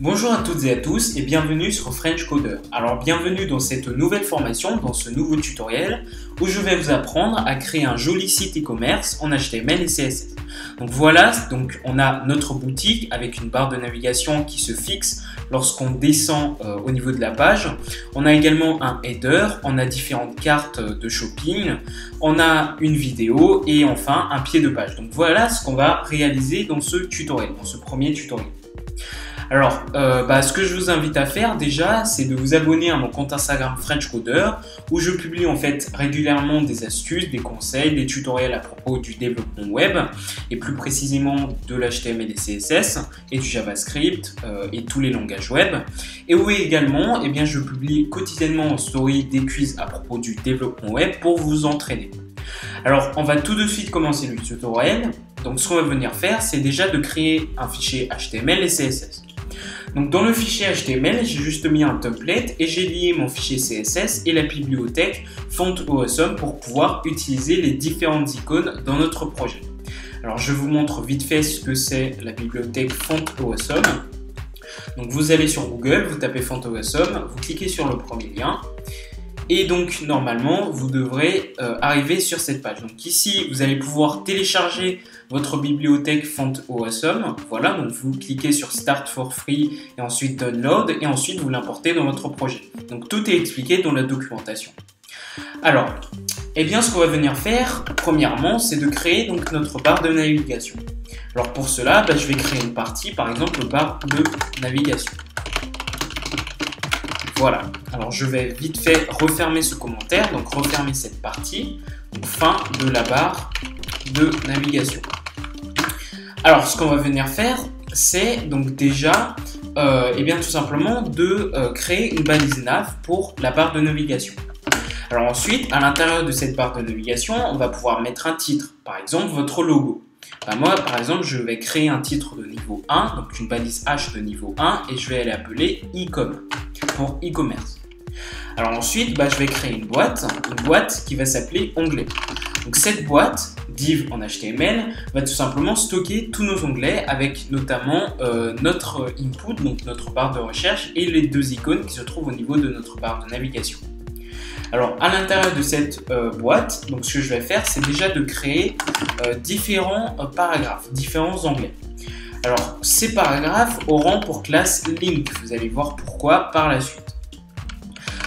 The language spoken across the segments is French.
Bonjour à toutes et à tous et bienvenue sur French Coder. Alors bienvenue dans cette nouvelle formation, dans ce nouveau tutoriel où je vais vous apprendre à créer un joli site e-commerce en HTML et CSS. Donc voilà, donc on a notre boutique avec une barre de navigation qui se fixe lorsqu'on descend euh, au niveau de la page. On a également un header, on a différentes cartes de shopping, on a une vidéo et enfin un pied de page. Donc voilà ce qu'on va réaliser dans ce tutoriel, dans ce premier tutoriel. Alors, euh, bah, ce que je vous invite à faire déjà, c'est de vous abonner à mon compte Instagram French Coder, où je publie en fait régulièrement des astuces, des conseils, des tutoriels à propos du développement web, et plus précisément de l'HTML et CSS, et du JavaScript, euh, et tous les langages web. Et où également, eh bien, je publie quotidiennement en story des quiz à propos du développement web pour vous entraîner. Alors, on va tout de suite commencer le tutoriel. Donc, ce qu'on va venir faire, c'est déjà de créer un fichier HTML et CSS. Donc dans le fichier HTML, j'ai juste mis un template et j'ai lié mon fichier CSS et la bibliothèque Font Awesome pour pouvoir utiliser les différentes icônes dans notre projet. Alors je vous montre vite fait ce que c'est la bibliothèque Font Awesome. Donc vous allez sur Google, vous tapez Font Awesome, vous cliquez sur le premier lien et donc normalement, vous devrez euh, arriver sur cette page. Donc ici, vous allez pouvoir télécharger votre bibliothèque Font Awesome. Voilà, donc vous cliquez sur Start for Free et ensuite Download et ensuite vous l'importez dans votre projet. Donc tout est expliqué dans la documentation. Alors, eh bien ce qu'on va venir faire, premièrement, c'est de créer donc notre barre de navigation. Alors pour cela, bah, je vais créer une partie, par exemple, barre de navigation. Voilà, alors je vais vite fait refermer ce commentaire, donc refermer cette partie, fin de la barre de navigation. Alors ce qu'on va venir faire, c'est donc déjà, euh, eh bien tout simplement de euh, créer une balise nav pour la barre de navigation. Alors ensuite, à l'intérieur de cette barre de navigation, on va pouvoir mettre un titre, par exemple votre logo. Bah, moi, par exemple, je vais créer un titre de niveau 1, donc une balise H de niveau 1, et je vais l'appeler e-com pour e-commerce. Alors ensuite, bah, je vais créer une boîte, une boîte qui va s'appeler onglet. Donc cette boîte, div en HTML, va tout simplement stocker tous nos onglets avec notamment euh, notre input, donc notre barre de recherche, et les deux icônes qui se trouvent au niveau de notre barre de navigation. Alors à l'intérieur de cette euh, boîte, donc ce que je vais faire, c'est déjà de créer euh, différents paragraphes, différents onglets. Alors, ces paragraphes auront pour classe link. Vous allez voir pourquoi par la suite.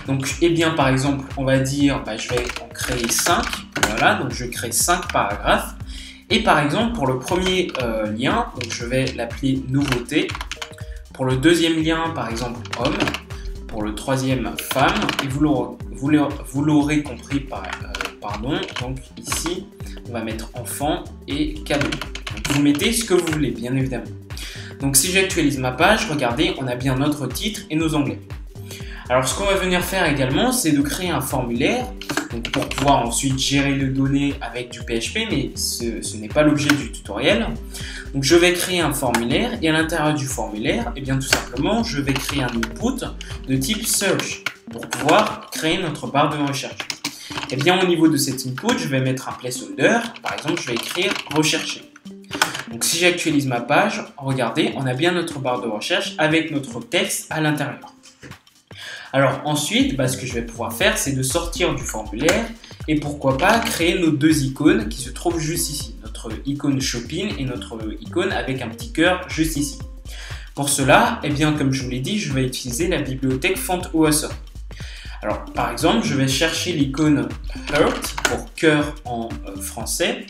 Donc, eh bien, par exemple, on va dire, bah, je vais en créer 5. Voilà, donc je crée 5 paragraphes. Et par exemple, pour le premier euh, lien, je vais l'appeler nouveauté. Pour le deuxième lien, par exemple, homme. Pour le troisième, femme. Et vous l'aurez compris, par, euh, pardon. Donc ici, on va mettre enfant et cadeau vous mettez ce que vous voulez, bien évidemment. Donc si j'actualise ma page, regardez, on a bien notre titre et nos onglets. Alors ce qu'on va venir faire également, c'est de créer un formulaire pour pouvoir ensuite gérer les données avec du PHP, mais ce, n'est pas l'objet du tutoriel. Donc je vais créer un formulaire et à l'intérieur du formulaire, et eh bien tout simplement, je vais créer un input de type search pour pouvoir créer notre barre de recherche. Et eh bien au niveau de cet input, je vais mettre un placeholder, par exemple je vais écrire rechercher. Donc si j'actualise ma page, regardez, on a bien notre barre de recherche avec notre texte à l'intérieur. Alors ensuite, bah, ce que je vais pouvoir faire, c'est de sortir du formulaire et pourquoi pas créer nos deux icônes qui se trouvent juste ici. Notre icône shopping et notre icône avec un petit cœur juste ici. Pour cela, eh bien, comme je vous l'ai dit, je vais utiliser la bibliothèque Font Awesome. Alors, par exemple, je vais chercher l'icône Heart pour cœur en euh, français.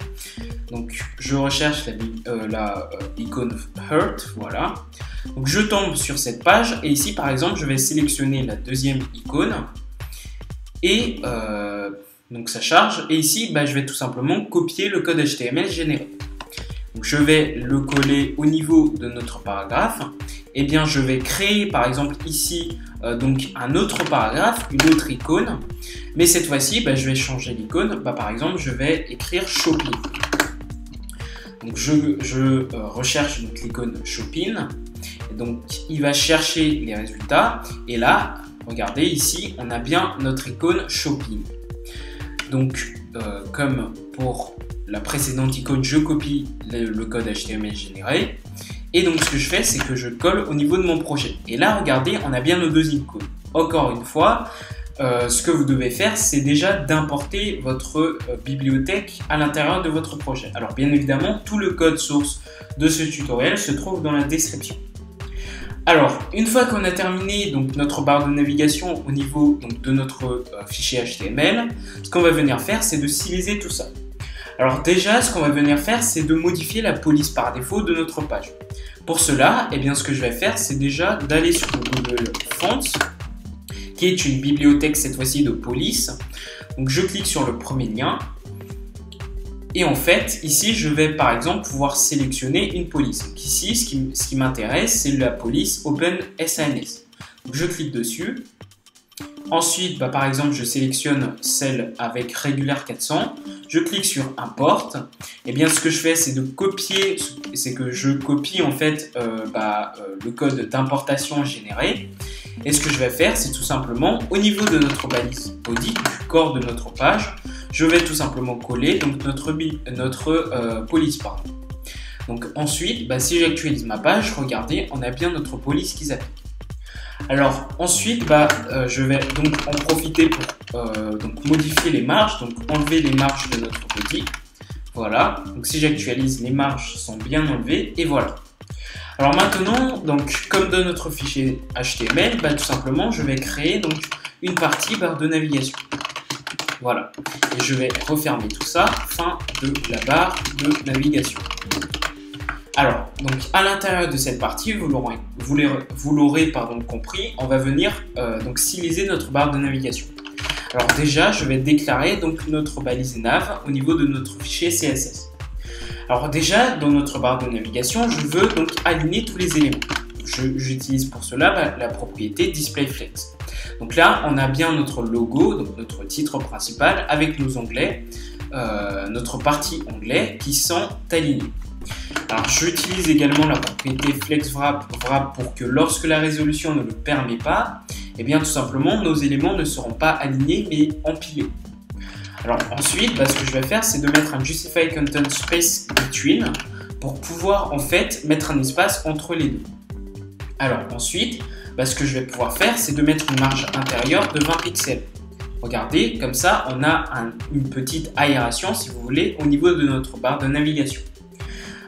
Donc, je recherche la, euh, euh, Heart, voilà. Donc, je tombe sur cette page et ici, par exemple, je vais sélectionner la deuxième icône et donc ça charge. Et ici, bah, je vais tout simplement copier le code HTML généré. Je vais le coller au niveau de notre paragraphe eh bien, je vais créer par exemple ici euh, donc un autre paragraphe, une autre icône. Mais cette fois-ci, bah, je vais changer l'icône. Bah, par exemple, je vais écrire shopping. Donc, je, euh, recherche l'icône shopping. donc, il va chercher les résultats. Et là, regardez ici, on a bien notre icône shopping. Donc, euh, comme pour la précédente icône, je copie le code HTML généré. Et donc ce que je fais, c'est que je colle au niveau de mon projet. Et là, regardez, on a bien nos deux icônes. Encore une fois, euh, ce que vous devez faire, c'est déjà d'importer votre euh, bibliothèque à l'intérieur de votre projet. Alors bien évidemment, tout le code source de ce tutoriel se trouve dans la description. Alors, une fois qu'on a terminé donc, notre barre de navigation au niveau de notre euh, fichier HTML, ce qu'on va venir faire, c'est de styliser tout ça. Alors déjà, ce qu'on va venir faire, c'est de modifier la police par défaut de notre page. Pour cela, eh bien, ce que je vais faire, c'est déjà d'aller sur Google Fonts, qui est une bibliothèque cette fois-ci de police. Donc je clique sur le premier lien. Et en fait, ici, je vais par exemple pouvoir sélectionner une police. Donc ici, ce qui, ce qui m'intéresse, c'est la police OpenSANS. Donc je clique dessus. Ensuite, bah, par exemple, je sélectionne celle avec Regular 400. Je clique sur Import. Et bien, ce que je fais, c'est de copier, c'est que je copie en fait euh, bah, euh, le code d'importation généré. Et ce que je vais faire, c'est tout simplement au niveau de notre balise body, du corps de notre page, je vais tout simplement coller donc notre, notre euh, police. Pardon. Donc ensuite, bah, si j'actualise ma page, regardez, on a bien notre police qui s'applique. Alors ensuite, bah, euh, je vais donc en profiter pour euh, donc modifier les marges, donc enlever les marges de notre body. Voilà, donc si j'actualise, les marges sont bien enlevées et voilà. Alors maintenant, donc comme dans notre fichier HTML, bah, tout simplement, je vais créer donc une partie barre de navigation. Voilà. Et je vais refermer tout ça. Fin de la barre de navigation. Alors, donc à l'intérieur de cette partie, vous l'aurez, compris, on va venir euh, donc styliser notre barre de navigation. Alors déjà, je vais déclarer donc notre balise nav au niveau de notre fichier CSS. Alors déjà, dans notre barre de navigation, je veux donc aligner tous les éléments. J'utilise pour cela la, propriété DisplayFlex. Donc là, on a bien notre logo, notre titre principal, avec nos onglets, euh, notre partie onglets qui sont alignés. Alors j'utilise également la propriété FlexWrap pour que lorsque la résolution ne le permet pas, eh bien tout simplement nos éléments ne seront pas alignés mais empilés. Alors ensuite, bah, ce que je vais faire, c'est de mettre un Justify Content Space Between pour pouvoir en fait mettre un espace entre les deux. Alors ensuite, bah, ce que je vais pouvoir faire, c'est de mettre une marge intérieure de 20 pixels. Regardez, comme ça, on a une petite aération, si vous voulez, au niveau de notre barre de navigation.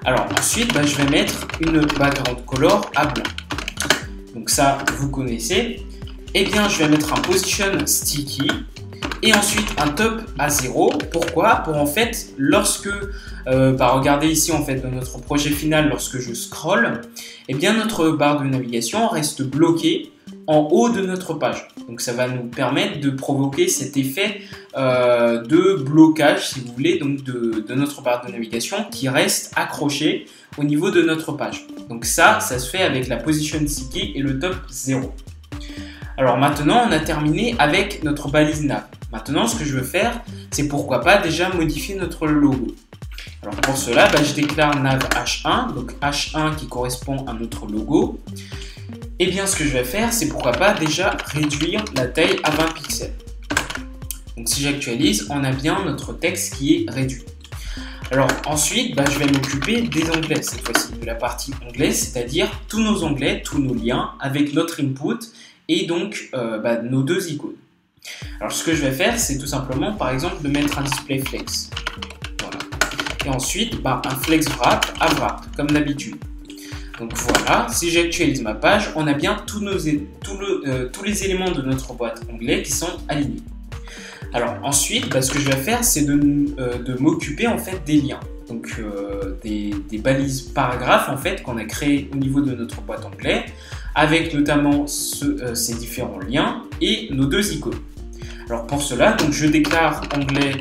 Alors ensuite, bah, je vais mettre une background color à blanc. Donc ça, vous connaissez. Eh bien, je vais mettre un position sticky et ensuite un top à 0. Pourquoi? Pour en fait, lorsque, euh, bah, regardez ici en fait dans notre projet final, lorsque je scroll, eh bien notre barre de navigation reste bloquée en haut de notre page. Donc ça va nous permettre de provoquer cet effet euh, de blocage, si vous voulez, donc de, notre barre de navigation qui reste accrochée au niveau de notre page. Donc ça, ça se fait avec la position sticky et le top 0. Alors maintenant, on a terminé avec notre balise nav. Maintenant, ce que je veux faire, c'est pourquoi pas déjà modifier notre logo. Alors pour cela, bah, je déclare nav h1, donc h1 qui correspond à notre logo. Et eh bien ce que je vais faire, c'est pourquoi pas déjà réduire la taille à 20 pixels. Donc si j'actualise, on a bien notre texte qui est réduit. Alors ensuite, bah, je vais m'occuper des onglets cette fois-ci, de la partie onglets, c'est-à-dire tous nos onglets, tous nos liens avec notre input et donc euh, bah, nos deux icônes. Alors ce que je vais faire, c'est tout simplement, par exemple, de mettre un display flex. Voilà. Et ensuite, bah, un flex wrap à wrap, comme d'habitude. Donc voilà, si j'actualise ma page, on a bien euh, tous les éléments de notre boîte onglet qui sont alignés. Alors ensuite, bah, ce que je vais faire, c'est de, euh, m'occuper en fait des liens. Donc euh, des, balises paragraphes en fait qu'on a créées au niveau de notre boîte onglet, avec notamment ces différents liens et nos deux icônes. Alors pour cela, je déclare onglet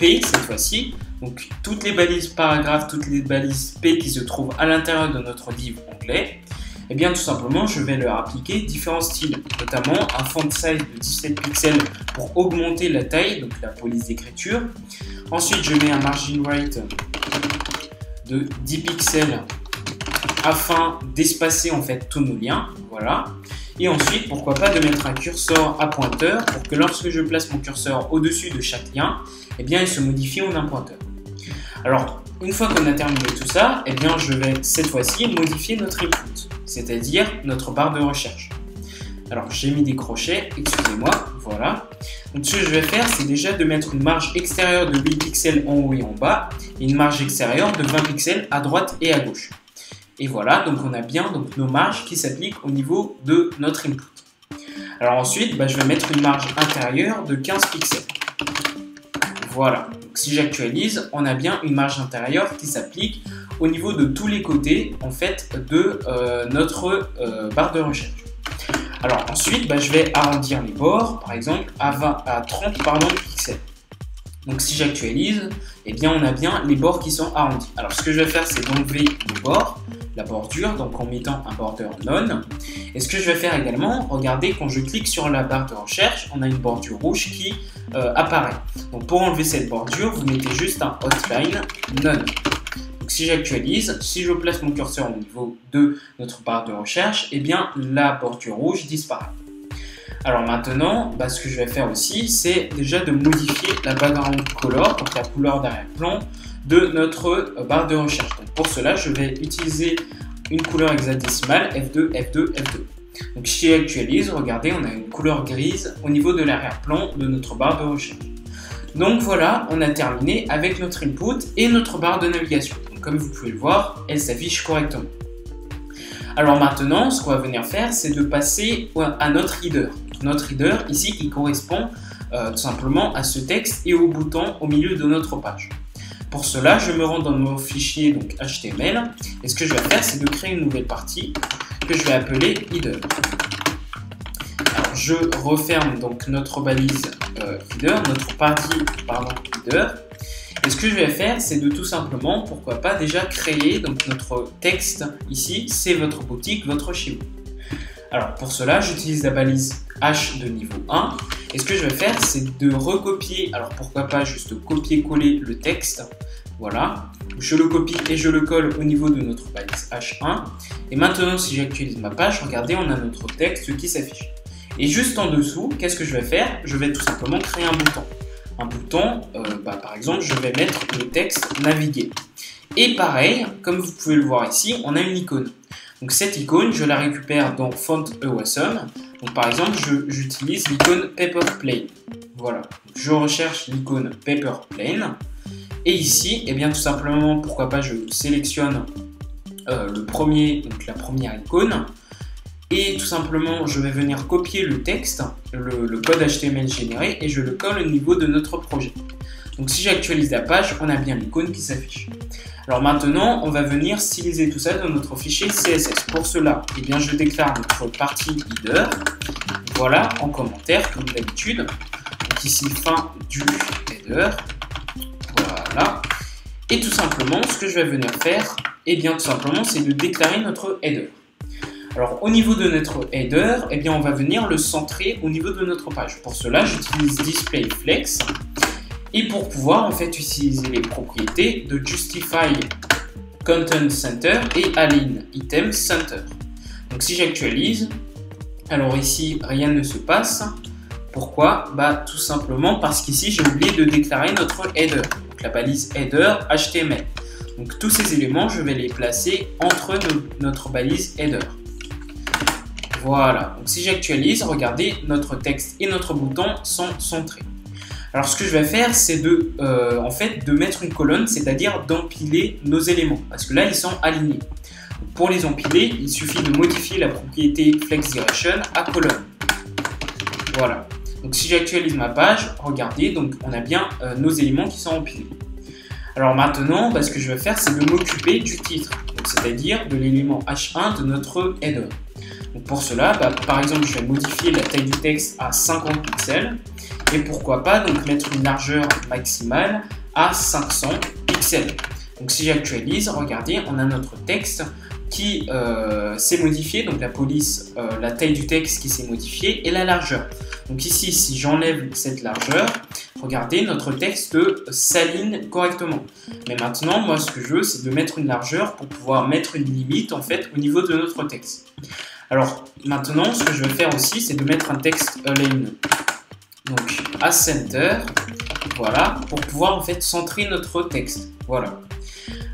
P cette fois-ci. Donc toutes les balises paragraphes, toutes les balises P qui se trouvent à l'intérieur de notre onglet, et eh bien tout simplement je vais leur appliquer différents styles, notamment un font size de 17 pixels pour augmenter la taille, donc la police d'écriture. Ensuite je mets un margin right de 10 pixels afin d'espacer en fait tous nos liens. Voilà. Et ensuite, pourquoi pas de mettre un curseur à pointeur pour que lorsque je place mon curseur au-dessus de chaque lien, eh bien, il se modifie en un pointeur. Alors, une fois qu'on a terminé tout ça, eh bien, je vais cette fois-ci modifier notre input, c'est-à-dire notre barre de recherche. Alors, j'ai mis des crochets, excusez-moi, voilà. Donc, ce que je vais faire, c'est déjà de mettre une marge extérieure de 8 pixels en haut et en bas, et une marge extérieure de 20 pixels à droite et à gauche. Et voilà, donc on a bien nos marges qui s'appliquent au niveau de notre input. Alors ensuite, bah, je vais mettre une marge intérieure de 15 pixels. Voilà, donc, si j'actualise, on a bien une marge intérieure qui s'applique au niveau de tous les côtés en fait de euh, notre euh, barre de recherche. Alors ensuite, bah, je vais arrondir les bords, par exemple à, 20, à 30 pixels. Donc si j'actualise, eh bien on a bien les bords qui sont arrondis. Alors ce que je vais faire, c'est d'enlever les bords la bordure, donc en mettant un border non. Et ce que je vais faire également, regardez, quand je clique sur la barre de recherche, on a une bordure rouge qui euh, apparaît. Donc pour enlever cette bordure, vous mettez juste un hotline non. Donc si j'actualise, si je place mon curseur au niveau de notre barre de recherche, eh bien la bordure rouge disparaît. Alors maintenant, bah, ce que je vais faire aussi, c'est déjà de modifier la background color, donc la couleur d'arrière-plan, de notre euh, barre de recherche. pour cela, je vais utiliser une couleur hexadécimale F2, F2, F2. Donc si j'actualise, regardez, on a une couleur grise au niveau de l'arrière-plan de notre barre de recherche. Donc voilà, on a terminé avec notre input et notre barre de navigation. comme vous pouvez le voir, elle s'affiche correctement. Alors maintenant, ce qu'on va venir faire, c'est de passer à notre reader. Notre reader ici qui correspond euh, tout simplement à ce texte et au bouton au milieu de notre page. Pour cela, je me rends dans mon fichier donc HTML et ce que je vais faire, c'est de créer une nouvelle partie que je vais appeler header. Je referme donc notre balise euh, header, notre partie pardon, header. Et ce que je vais faire, c'est de tout simplement, pourquoi pas, déjà créer donc notre texte ici, c'est votre boutique, votre chez Alors pour cela, j'utilise la balise H de niveau 1 et ce que je vais faire, c'est de recopier, alors pourquoi pas juste copier-coller le texte, voilà. Je le copie et je le colle au niveau de notre balise H1. Et maintenant, si j'actualise ma page, regardez, on a notre texte qui s'affiche. Et juste en dessous, qu'est-ce que je vais faire? Je vais tout simplement créer un bouton. Un bouton, euh, bah, par exemple, je vais mettre le texte naviguer. Et pareil, comme vous pouvez le voir ici, on a une icône. Donc cette icône, je la récupère dans Font Awesome. Par exemple, j'utilise l'icône Paper Plane. Voilà. Je recherche l'icône Paper Plane. Et ici, eh bien tout simplement, pourquoi pas, je sélectionne euh, le premier, donc la première icône. Et tout simplement, je vais venir copier le texte, le, code HTML généré, et je le colle au niveau de notre projet. Donc si j'actualise la page, on a bien l'icône qui s'affiche. Alors maintenant, on va venir styliser tout ça dans notre fichier CSS. Pour cela, eh bien, je déclare notre partie header. Voilà, en commentaire, comme d'habitude. Donc ici, fin du header. Voilà. Et tout simplement, ce que je vais venir faire, eh bien, tout simplement, c'est de déclarer notre header. Alors, au niveau de notre header, eh bien, on va venir le centrer au niveau de notre page. Pour cela, j'utilise Display Flex et pour pouvoir en fait utiliser les propriétés de Justify Content Center et Align Item Center. Donc si j'actualise, alors ici rien ne se passe. Pourquoi? Bah tout simplement parce qu'ici j'ai oublié de déclarer notre header, donc la balise header HTML. Donc tous ces éléments, je vais les placer entre notre balise header. Voilà, donc si j'actualise, regardez, notre texte et notre bouton sont centrés. Alors ce que je vais faire, c'est de, euh, de mettre une colonne, c'est-à-dire d'empiler nos éléments, parce que là, ils sont alignés. Pour les empiler, il suffit de modifier la propriété Flex Direction à colonne. Voilà. Donc si j'actualise ma page, regardez, donc on a bien euh, nos éléments qui sont empilés. Alors maintenant, bah, ce que je vais faire, c'est de m'occuper du titre, c'est-à-dire de l'élément H1 de notre header. Donc pour cela, bah, par exemple, je vais modifier la taille du texte à 50 pixels. Et pourquoi pas donc mettre une largeur maximale à 500 pixels. Donc si j'actualise, regardez, on a notre texte qui euh, s'est modifié, donc la police, euh, la taille du texte qui s'est modifiée et la largeur. Donc ici, si j'enlève cette largeur, regardez, notre texte s'aligne correctement. Mais maintenant, moi, ce que je veux, c'est de mettre une largeur pour pouvoir mettre une limite, en fait, au niveau de notre texte. Alors, maintenant, ce que je vais faire aussi, c'est de mettre un texte align donc à center, voilà, pour pouvoir en fait centrer notre texte. Voilà.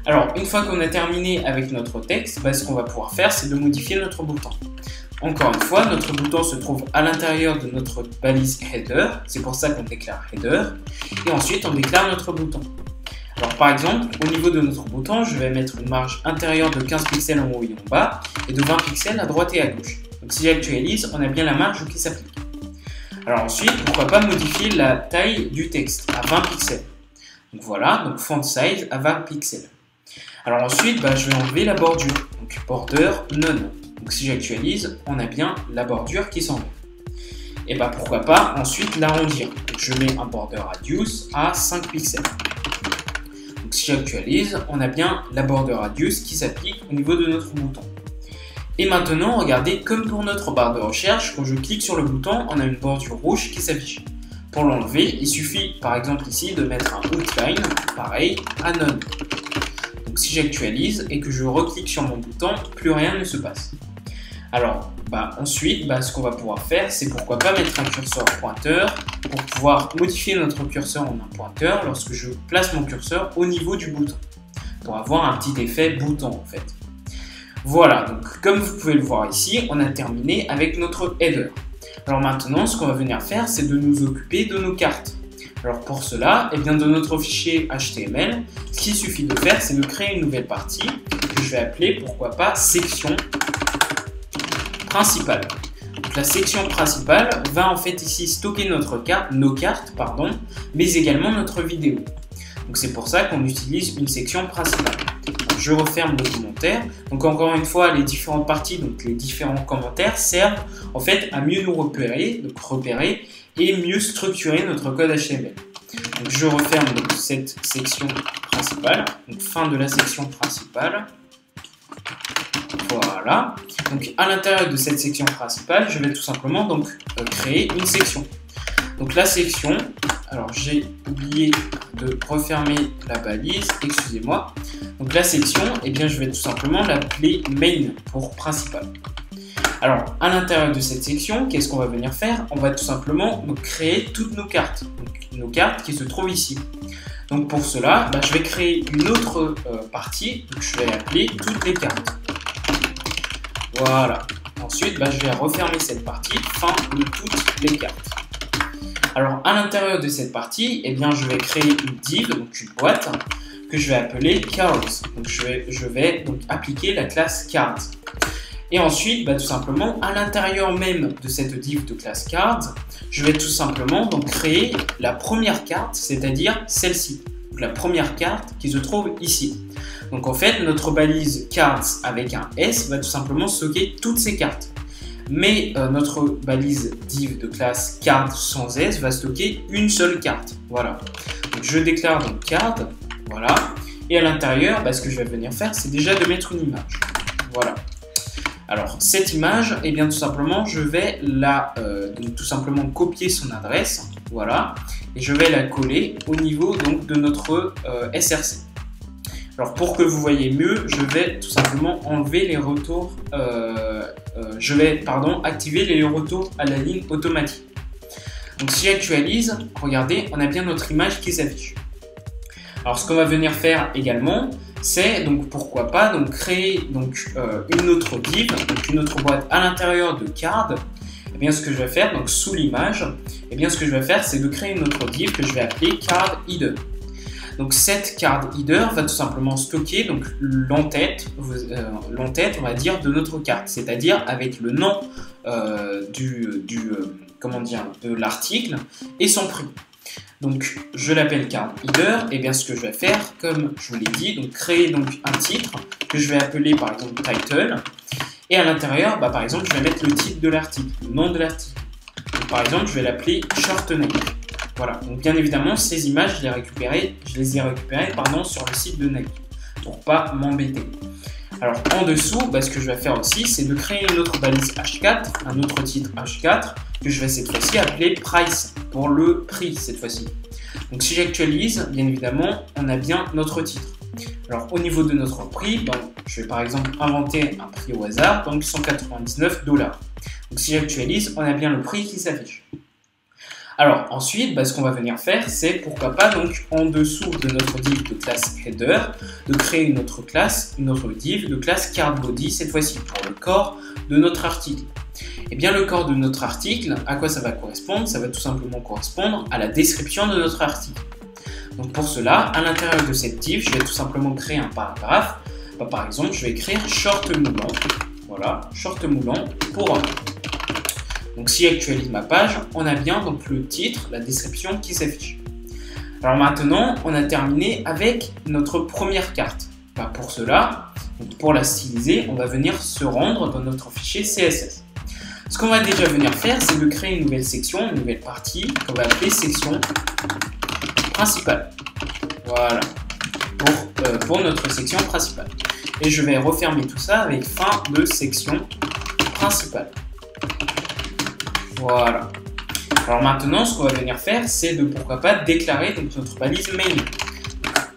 Alors, une fois qu'on a terminé avec notre texte, bah, ce qu'on va pouvoir faire, c'est de modifier notre bouton. Encore une fois, notre bouton se trouve à l'intérieur de notre balise header, c'est pour ça qu'on déclare header, et ensuite on déclare notre bouton. Alors par exemple, au niveau de notre bouton, je vais mettre une marge intérieure de 15 pixels en haut et en bas, et de 20 pixels à droite et à gauche. Donc si j'actualise, on a bien la marge qui s'applique. Alors ensuite, pourquoi pas modifier la taille du texte à 20 pixels. Donc voilà, donc font size à 20 pixels. Alors ensuite, bah, je vais enlever la bordure, donc border none. Donc si j'actualise, on a bien la bordure qui s'enlève. Et bah pourquoi pas ensuite l'arrondir. Donc je mets un border radius à 5 pixels. Donc si j'actualise, on a bien la border radius qui s'applique au niveau de notre bouton. Et maintenant, regardez, comme pour notre barre de recherche, quand je clique sur le bouton, on a une bordure rouge qui s'affiche. Pour l'enlever, il suffit par exemple ici de mettre un outline, pareil, à none. Donc si j'actualise et que je reclique sur mon bouton, plus rien ne se passe. Alors, bah, ensuite, bah, ce qu'on va pouvoir faire, c'est pourquoi pas mettre un curseur pointeur pour pouvoir modifier notre curseur en un pointeur lorsque je place mon curseur au niveau du bouton. Pour avoir un petit effet bouton en fait. Voilà, donc comme vous pouvez le voir ici, on a terminé avec notre header. Alors maintenant, ce qu'on va venir faire, c'est de nous occuper de nos cartes. Alors pour cela, et eh bien, de notre fichier HTML, ce qu'il suffit de faire, c'est de créer une nouvelle partie que je vais appeler, pourquoi pas, section principale. Donc la section principale va en fait ici stocker nos cartes, pardon, mais également notre vidéo. Donc c'est pour ça qu'on utilise une section principale. Je referme le commentaire. Donc encore une fois, les différentes parties, donc les différents commentaires servent en fait à mieux nous repérer, donc repérer et mieux structurer notre code HTML. Donc je referme cette section principale, donc fin de la section principale. Voilà. Donc à l'intérieur de cette section principale, je vais tout simplement donc euh, créer une section. Donc la section, alors j'ai oublié de refermer la balise, excusez-moi. Donc la section, eh bien je vais tout simplement l'appeler main pour principal. Alors à l'intérieur de cette section, qu'est-ce qu'on va venir faire? On va tout simplement créer toutes nos cartes. nos cartes qui se trouvent ici. Donc pour cela, bah, je vais créer une autre euh, partie, que je vais appeler toutes les cartes. Voilà. Ensuite, bah, je vais refermer cette partie, fin de toutes les cartes. Alors, à l'intérieur de cette partie, eh je vais créer une div, donc une boîte, que je vais appeler cards. Donc, je vais, appliquer la classe cards. Et ensuite, bah, tout simplement, à l'intérieur même de cette div de classe cards, je vais tout simplement donc créer la première carte, c'est-à-dire celle-ci. la première carte qui se trouve ici. Donc en fait, notre balise cards avec un S va tout simplement stocker toutes ces cartes. Mais euh, notre balise div de classe card sans S va stocker une seule carte. Voilà. Je déclare donc card. Voilà. Et à l'intérieur, bah, ce que je vais venir faire, c'est déjà de mettre une image. Voilà. Alors cette image, eh bien tout simplement, je vais la, euh, tout simplement copier son adresse, voilà, et je vais la coller au niveau donc de notre euh, SRC. Alors pour que vous voyez mieux, je vais tout simplement enlever les retours, je vais pardon, activer les retours à la ligne automatique. Donc si j'actualise, regardez, on a bien notre image qui s'affiche. Alors ce qu'on va venir faire également, c'est donc pourquoi pas donc créer euh, une autre div, une autre boîte à l'intérieur de card. Et eh bien ce que je vais faire donc sous l'image, et eh bien ce que je vais faire c'est de créer une autre div que je vais appeler card hidden. Donc cette card header va tout simplement stocker donc l'entête, euh, l'entête on va dire de notre carte, c'est-à-dire avec le nom euh, du, du euh, comment dire de l'article et son prix. Donc je l'appelle card header et bien ce que je vais faire, comme je vous l'ai dit, donc créer donc un titre que je vais appeler par exemple title et à l'intérieur, bah, par exemple, je vais mettre le titre de l'article, le nom de l'article. Par exemple, je vais l'appeler short name. Voilà, donc bien évidemment, ces images, je les, récupérées, je les ai récupérées pardon, sur le site de Nike, pour pas m'embêter. Alors en dessous, bah, ce que je vais faire aussi, c'est de créer une autre balise H4, un autre titre H4, que je vais cette fois-ci appeler price, pour le prix cette fois-ci. Donc si j'actualise, bien évidemment, on a bien notre titre. Alors au niveau de notre prix, je vais par exemple inventer un prix au hasard, donc 199 dollars. Donc si j'actualise, on a bien le prix qui s'affiche. Alors ensuite, bah, ce qu'on va venir faire, c'est pourquoi pas donc en dessous de notre div de classe header, de créer une autre classe, une autre div de classe cardBody, cette fois-ci pour le corps de notre article. Eh bien le corps de notre article, à quoi ça va correspondre? Ça va tout simplement correspondre à la description de notre article. Donc pour cela, à l'intérieur de cette div, je vais tout simplement créer un paragraphe. Bah, par exemple, je vais écrire short moulant. Voilà, short moulant pour donc si j'actualise ma page, on a bien donc le titre, la description qui s'affiche. Alors maintenant, on a terminé avec notre première carte. Bah, pour cela, pour la styliser, on va venir se rendre dans notre fichier CSS. Ce qu'on va déjà venir faire, c'est de créer une nouvelle section, une nouvelle partie qu'on va appeler section principale. Voilà, pour, euh, pour notre section principale. Et je vais refermer tout ça avec fin de section principale. Voilà. Alors maintenant, ce qu'on va venir faire, c'est de pourquoi pas déclarer notre balise main.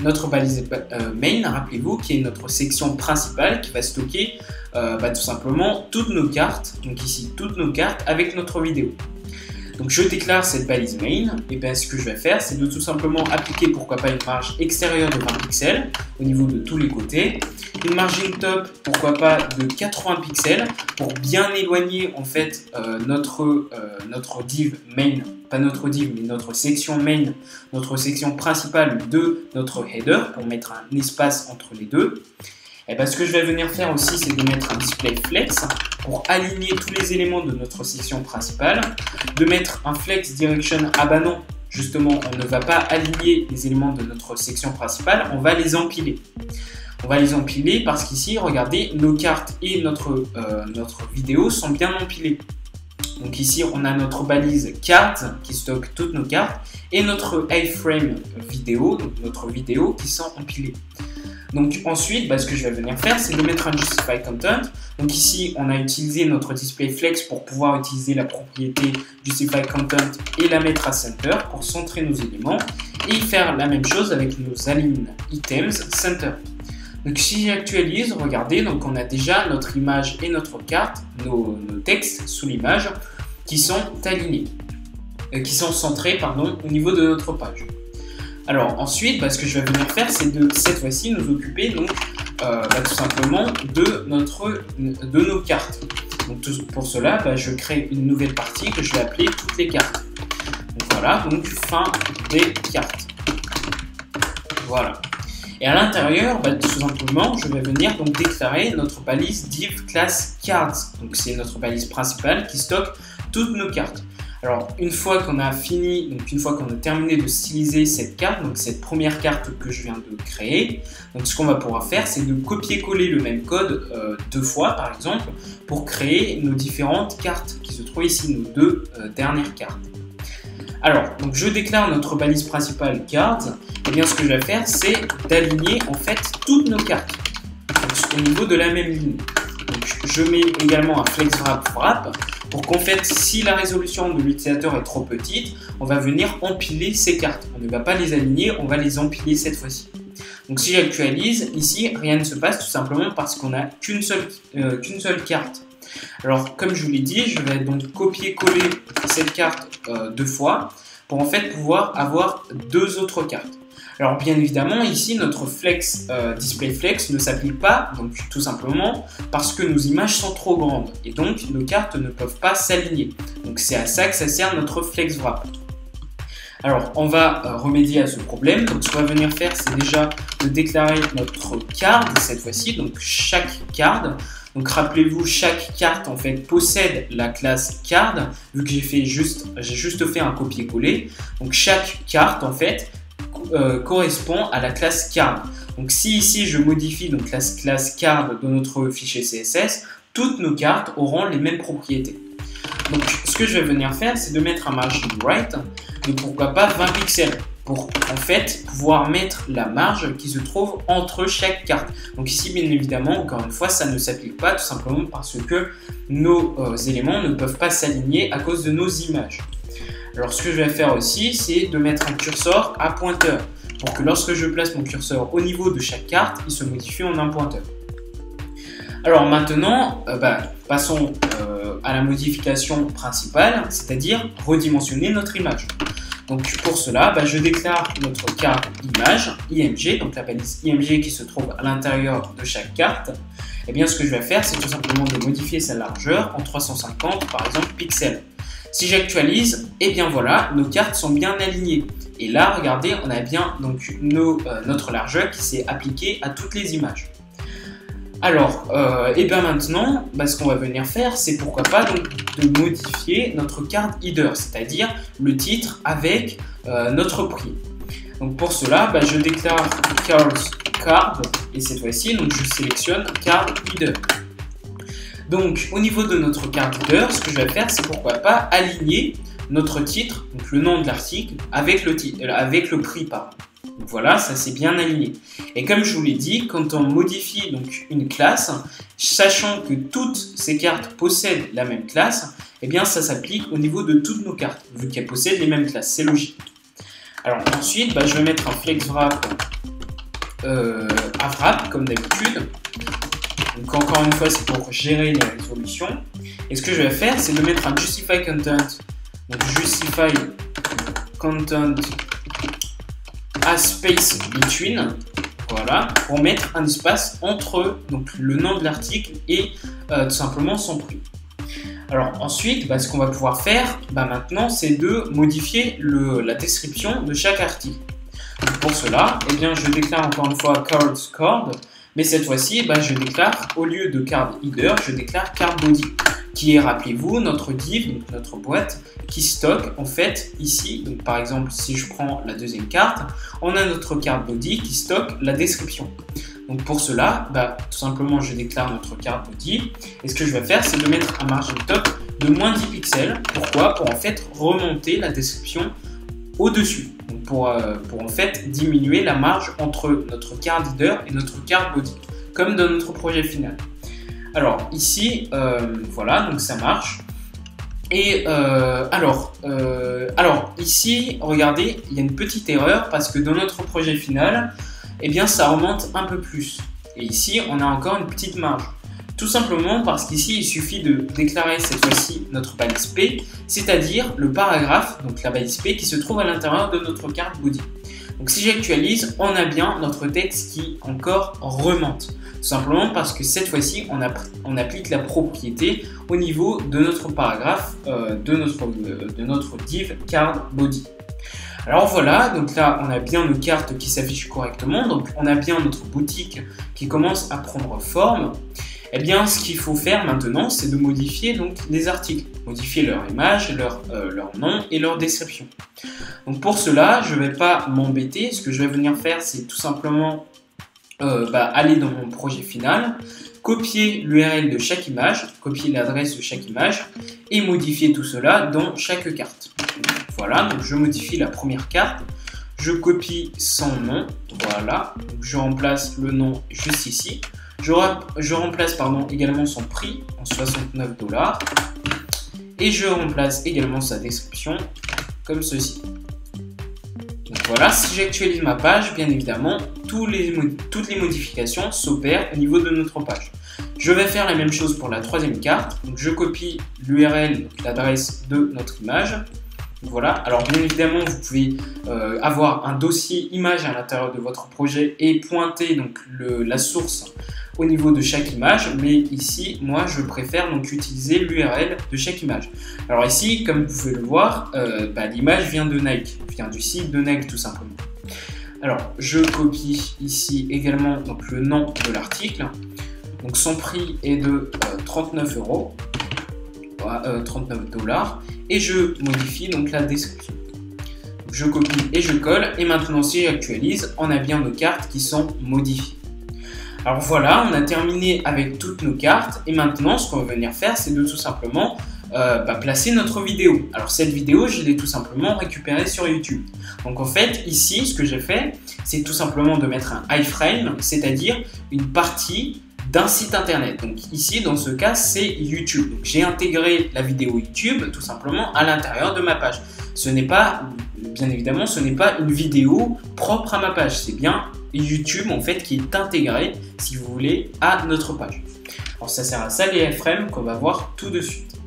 Notre balise euh, main, rappelez-vous, qui est notre section principale qui va stocker euh, bah, tout simplement toutes nos cartes, donc ici toutes nos cartes avec notre vidéo. Donc je déclare cette balise main, et bien ce que je vais faire, c'est de tout simplement appliquer pourquoi pas une marge extérieure de 20 pixels au niveau de tous les côtés, une margin top, pourquoi pas de 80 pixels pour bien éloigner en fait euh, notre, euh, notre div main, pas notre div mais notre section main, notre section principale de notre header pour mettre un espace entre les deux. Et bien, ce que je vais venir faire aussi, c'est de mettre un display flex pour aligner tous les éléments de notre section principale, de mettre un flex direction, ah bah non, justement, on ne va pas aligner les éléments de notre section principale, on va les empiler. On va les empiler parce qu'ici, regardez, nos cartes et notre, euh, notre vidéo sont bien empilées. Donc ici, on a notre balise cartes qui stocke toutes nos cartes et notre iframe vidéo, donc notre vidéo qui sont empilées. Donc ensuite, bah, ce que je vais venir faire, c'est de mettre un Justify Content. Donc ici, on a utilisé notre display flex pour pouvoir utiliser la propriété Justify Content et la mettre à center pour centrer nos éléments et faire la même chose avec nos align items center. Donc si j'actualise, regardez, donc on a déjà notre image et notre carte, nos, textes sous l'image qui sont alignés, euh, qui sont centrés pardon, au niveau de notre page. Alors ensuite, bah, ce que je vais venir faire, c'est de cette fois-ci nous occuper donc euh, bah, tout simplement de, nos cartes. Donc pour cela, bah, je crée une nouvelle partie que je vais appeler toutes les cartes. Voilà, donc fin des cartes. Voilà. Et à l'intérieur, tout simplement, je vais venir donc déclarer notre balise div class cards. Donc c'est notre balise principale qui stocke toutes nos cartes. Alors, une fois qu'on a fini, donc une fois qu'on a terminé de styliser cette carte, donc cette première carte que je viens de créer, donc ce qu'on va pouvoir faire, c'est de copier-coller le même code euh, deux fois, par exemple, pour créer nos différentes cartes qui se trouvent ici, nos deux euh, dernières cartes. Alors, donc je déclare notre balise principale cards, et bien ce que je vais faire, c'est d'aligner en fait toutes nos cartes au niveau de la même ligne. Donc, je mets également un flex wrap wrap pour qu'en fait, si la résolution de l'utilisateur est trop petite, on va venir empiler ces cartes. On ne va pas les aligner, on va les empiler cette fois-ci. Donc si j'actualise, ici, rien ne se passe tout simplement parce qu'on n'a qu'une seule, euh, seule carte. Alors, comme je vous l'ai dit, je vais donc copier-coller cette carte euh, deux fois pour en fait pouvoir avoir deux autres cartes. Alors bien évidemment, ici, notre flex euh, display flex ne s'applique pas, donc tout simplement parce que nos images sont trop grandes et donc nos cartes ne peuvent pas s'aligner. Donc c'est à ça que ça sert notre flex wrap. Alors, on va euh, remédier à ce problème. Donc, ce qu'on va venir faire, c'est déjà de déclarer notre card cette fois-ci. Donc, chaque card. Donc, rappelez-vous, chaque carte en fait possède la classe card. Vu que j'ai fait juste, j'ai juste fait un copier-coller. Donc, chaque carte en fait euh, correspond à la classe card. Donc si ici je modifie donc la classe card de notre fichier CSS, toutes nos cartes auront les mêmes propriétés. Donc ce que je vais venir faire, c'est de mettre un margin right de pourquoi pas 20 pixels pour en fait pouvoir mettre la marge qui se trouve entre chaque carte. Donc ici bien évidemment encore une fois ça ne s'applique pas tout simplement parce que nos euh, éléments ne peuvent pas s'aligner à cause de nos images. Alors ce que je vais faire aussi, c'est de mettre un curseur à pointeur pour que lorsque je place mon curseur au niveau de chaque carte, il se modifie en un pointeur. Alors maintenant, euh, bah, passons euh, à la modification principale, c'est-à-dire redimensionner notre image. Donc pour cela, bah, je déclare notre carte image, IMG, donc la balise IMG qui se trouve à l'intérieur de chaque carte. Et eh bien ce que je vais faire, c'est tout simplement de modifier sa largeur en 350 par exemple pixels. Si j'actualise, et eh bien voilà, nos cartes sont bien alignées. Et là, regardez, on a bien donc euh, notre largeur qui s'est appliquée à toutes les images. Alors, euh, et bien maintenant, bah, ce qu'on va venir faire, c'est pourquoi pas de modifier notre carte header, c'est-à-dire le titre avec euh, notre prix. Donc pour cela, bah, je déclare card et cette fois-ci, je sélectionne card header. Donc au niveau de notre carte header, ce que je vais faire, c'est pourquoi pas aligner notre titre, donc le nom de l'article, avec le, euh, avec le prix. Pardon. voilà, ça c'est bien aligné. Et comme je vous l'ai dit, quand on modifie donc une classe, sachant que toutes ces cartes possèdent la même classe, eh bien ça s'applique au niveau de toutes nos cartes, vu qu'elles possèdent les mêmes classes, c'est logique. Alors ensuite, bah, je vais mettre un flex wrap euh, à wrap comme d'habitude. Donc encore une fois, c'est pour gérer les résolutions. Et ce que je vais faire, c'est de mettre un justify content donc justify content as space between, voilà, pour mettre un espace entre donc, le nom de l'article et euh, tout simplement son prix. Alors ensuite, bah, ce qu'on va pouvoir faire bah, maintenant, c'est de modifier la description de chaque article. pour cela, eh bien, je déclare encore une fois card mais cette fois-ci, bah, je déclare, au lieu de card header, je déclare card body qui est, rappelez-vous, notre div, notre boîte, qui stocke en fait ici, donc par exemple si je prends la deuxième carte, on a notre carte body qui stocke la description. Donc pour cela, bah, tout simplement je déclare notre carte body et ce que je vais faire c'est de mettre un margin top de moins 10 pixels. Pourquoi? Pour en fait remonter la description au-dessus. Pour, euh, pour en fait diminuer la marge entre notre card leader et notre carte body, comme dans notre projet final. Alors ici, euh, voilà, donc ça marche. Et euh, alors, alors ici, regardez, il y a une petite erreur parce que dans notre projet final, eh bien ça remonte un peu plus. Et ici, on a encore une petite marge. Tout simplement parce qu'ici, il suffit de déclarer cette fois-ci notre balise P, c'est-à-dire le paragraphe, donc la balise P qui se trouve à l'intérieur de notre carte body. Donc si j'actualise, on a bien notre texte qui encore remonte. Tout simplement parce que cette fois-ci, on, applique la propriété au niveau de notre paragraphe, euh, de, notre, euh, de notre div card body. Alors voilà, donc là on a bien nos cartes qui s'affichent correctement, donc on a bien notre boutique qui commence à prendre forme. Eh bien, ce qu'il faut faire maintenant, c'est de modifier donc les articles, modifier leur image, leur, euh, nom et leur description. Donc pour cela, je ne vais pas m'embêter. Ce que je vais venir faire, c'est tout simplement euh, bah, aller dans mon projet final, copier l'URL de chaque image, copier l'adresse de chaque image et modifier tout cela dans chaque carte. Voilà, donc je modifie la première carte, je copie son nom, voilà, je remplace le nom juste ici, je, remplace pardon, également son prix en 69 dollars et je remplace également sa description comme ceci. Voilà, si j'actualise ma page, bien évidemment, toutes les modifications s'opèrent au niveau de notre page. Je vais faire la même chose pour la troisième carte. Donc je copie l'URL, l'adresse de notre image. Voilà, alors bien évidemment, vous pouvez euh, avoir un dossier image à l'intérieur de votre projet et pointer donc la source au niveau de chaque image, mais ici, moi, je préfère donc utiliser l'URL de chaque image. Alors ici, comme vous pouvez le voir, euh, bah, l'image vient de Nike, vient du site de Nike tout simplement. Alors, je copie ici également le nom de l'article. Donc son prix est de 39 euh, euros, 39 euh, dollars, et je modifie donc la description. Je copie et je colle, et maintenant si j'actualise, on a bien nos cartes qui sont modifiées. Alors voilà, on a terminé avec toutes nos cartes et maintenant ce qu'on va venir faire c'est de tout simplement euh, bah, placer notre vidéo. Alors cette vidéo je l'ai tout simplement récupérée sur YouTube. Donc en fait ici ce que j'ai fait c'est tout simplement de mettre un iframe, c'est-à-dire une partie d'un site internet. Donc ici, dans ce cas, c'est YouTube. J'ai intégré la vidéo YouTube tout simplement à l'intérieur de ma page. Ce n'est pas, bien évidemment, ce n'est pas une vidéo propre à ma page. C'est bien YouTube en fait qui est intégré, si vous voulez, à notre page. Alors ça sert à ça les iframes qu'on va voir tout de suite.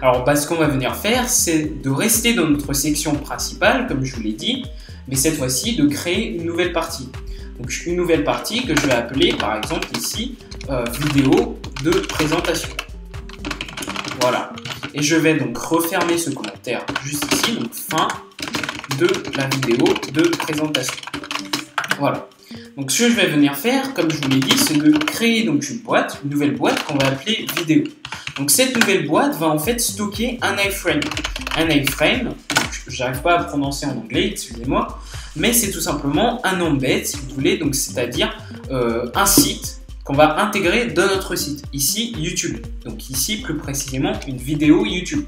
Alors bah, ce qu'on va venir faire, c'est de rester dans notre section principale, comme je vous l'ai dit, mais cette fois-ci de créer une nouvelle partie. Donc une nouvelle partie que je vais appeler par exemple ici euh, vidéo de présentation. Voilà. Et je vais donc refermer ce commentaire juste ici, donc fin de la vidéo de présentation. Voilà. Donc ce que je vais venir faire, comme je vous l'ai dit, c'est de créer donc une boîte, une nouvelle boîte qu'on va appeler vidéo. Donc cette nouvelle boîte va en fait stocker un iframe. Un iframe, j'arrive pas à prononcer en anglais, excusez-moi, mais c'est tout simplement un embed, si vous voulez, donc c'est-à-dire euh, un site qu'on va intégrer dans notre site. Ici, YouTube. Donc ici, plus précisément, une vidéo YouTube.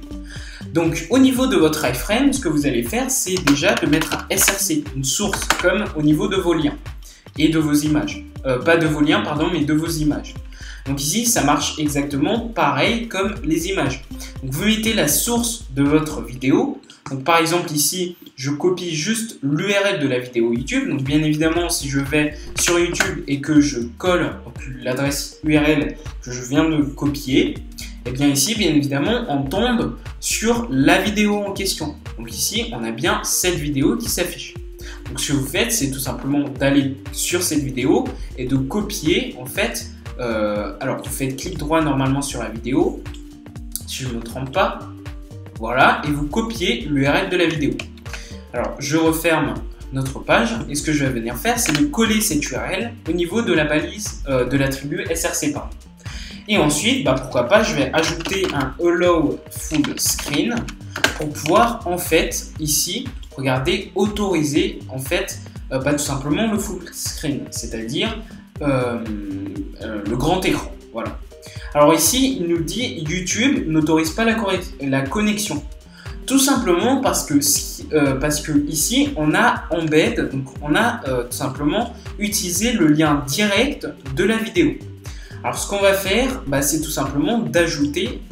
Donc au niveau de votre iframe, ce que vous allez faire, c'est déjà de mettre un SRC, une source, comme au niveau de vos liens et de vos images. Euh, pas de vos liens, pardon, mais de vos images. Donc ici, ça marche exactement pareil comme les images. Donc vous mettez la source de votre vidéo. Donc par exemple ici, je copie juste l'URL de la vidéo YouTube. Donc bien évidemment, si je vais sur YouTube et que je colle l'adresse URL que je viens de copier, et eh bien ici, bien évidemment, on tombe sur la vidéo en question. Donc ici, on a bien cette vidéo qui s'affiche. Donc ce que vous faites, c'est tout simplement d'aller sur cette vidéo et de copier en fait. Euh, alors vous faites clic droit normalement sur la vidéo, si je ne me trompe pas. Voilà, et vous copiez l'URL de la vidéo. Alors je referme notre page et ce que je vais venir faire, c'est de coller cette URL au niveau de la balise euh, de l'attribut src Et ensuite, bah, pourquoi pas, je vais ajouter un allow full screen pour pouvoir en fait ici regardez, autoriser en fait euh, bah, tout simplement le full screen, c'est-à-dire euh, le grand écran. Alors ici, il nous dit YouTube n'autorise pas la, la, connexion. Tout simplement parce que, parce que ici, on a embed, donc on a tout simplement utilisé le lien direct de la vidéo. Alors ce qu'on va faire, bah, c'est tout simplement d'ajouter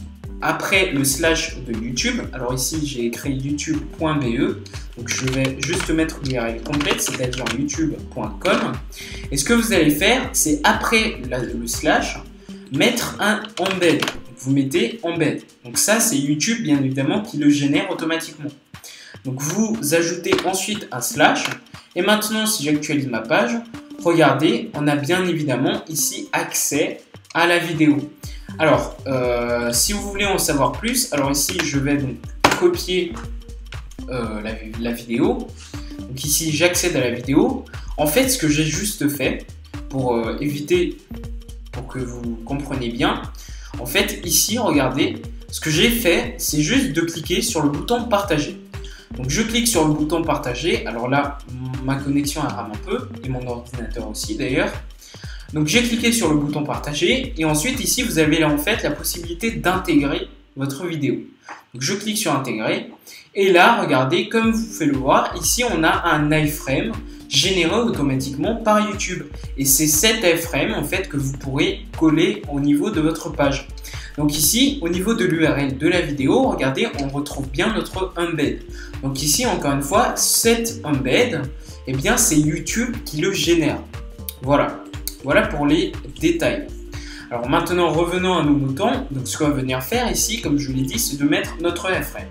après le slash de YouTube, alors ici j'ai écrit youtube.be, donc je vais juste mettre l'URL complète, c'est-à-dire youtube.com. Et ce que vous allez faire, c'est après le slash, mettre un embed. vous mettez embed. Donc ça, c'est YouTube, bien évidemment, qui le génère automatiquement. Donc vous ajoutez ensuite un slash. Et maintenant, si j'actualise ma page, regardez, on a bien évidemment ici accès à la vidéo. Alors, euh, si vous voulez en savoir plus, alors ici, je vais donc copier euh, la, vidéo. Donc ici, j'accède à la vidéo. En fait, ce que j'ai juste fait, pour euh, éviter, pour que vous compreniez bien, en fait, ici, regardez, ce que j'ai fait, c'est juste de cliquer sur le bouton partager. Donc je clique sur le bouton partager. Alors là, ma connexion rame un peu, et mon ordinateur aussi d'ailleurs. Donc j'ai cliqué sur le bouton partager et ensuite ici vous avez en fait la possibilité d'intégrer votre vidéo. Donc je clique sur intégrer et là regardez comme vous pouvez le voir ici on a un iframe généré automatiquement par YouTube et c'est cet iframe en fait que vous pourrez coller au niveau de votre page. Donc ici, au niveau de l'URL de la vidéo, regardez, on retrouve bien notre embed. Donc ici, encore une fois, cet embed, eh bien, c'est YouTube qui le génère. Voilà. Voilà pour les détails. Alors maintenant, revenons à nos moutons. Donc ce qu'on va venir faire ici, comme je vous l'ai dit, c'est de mettre notre iframe.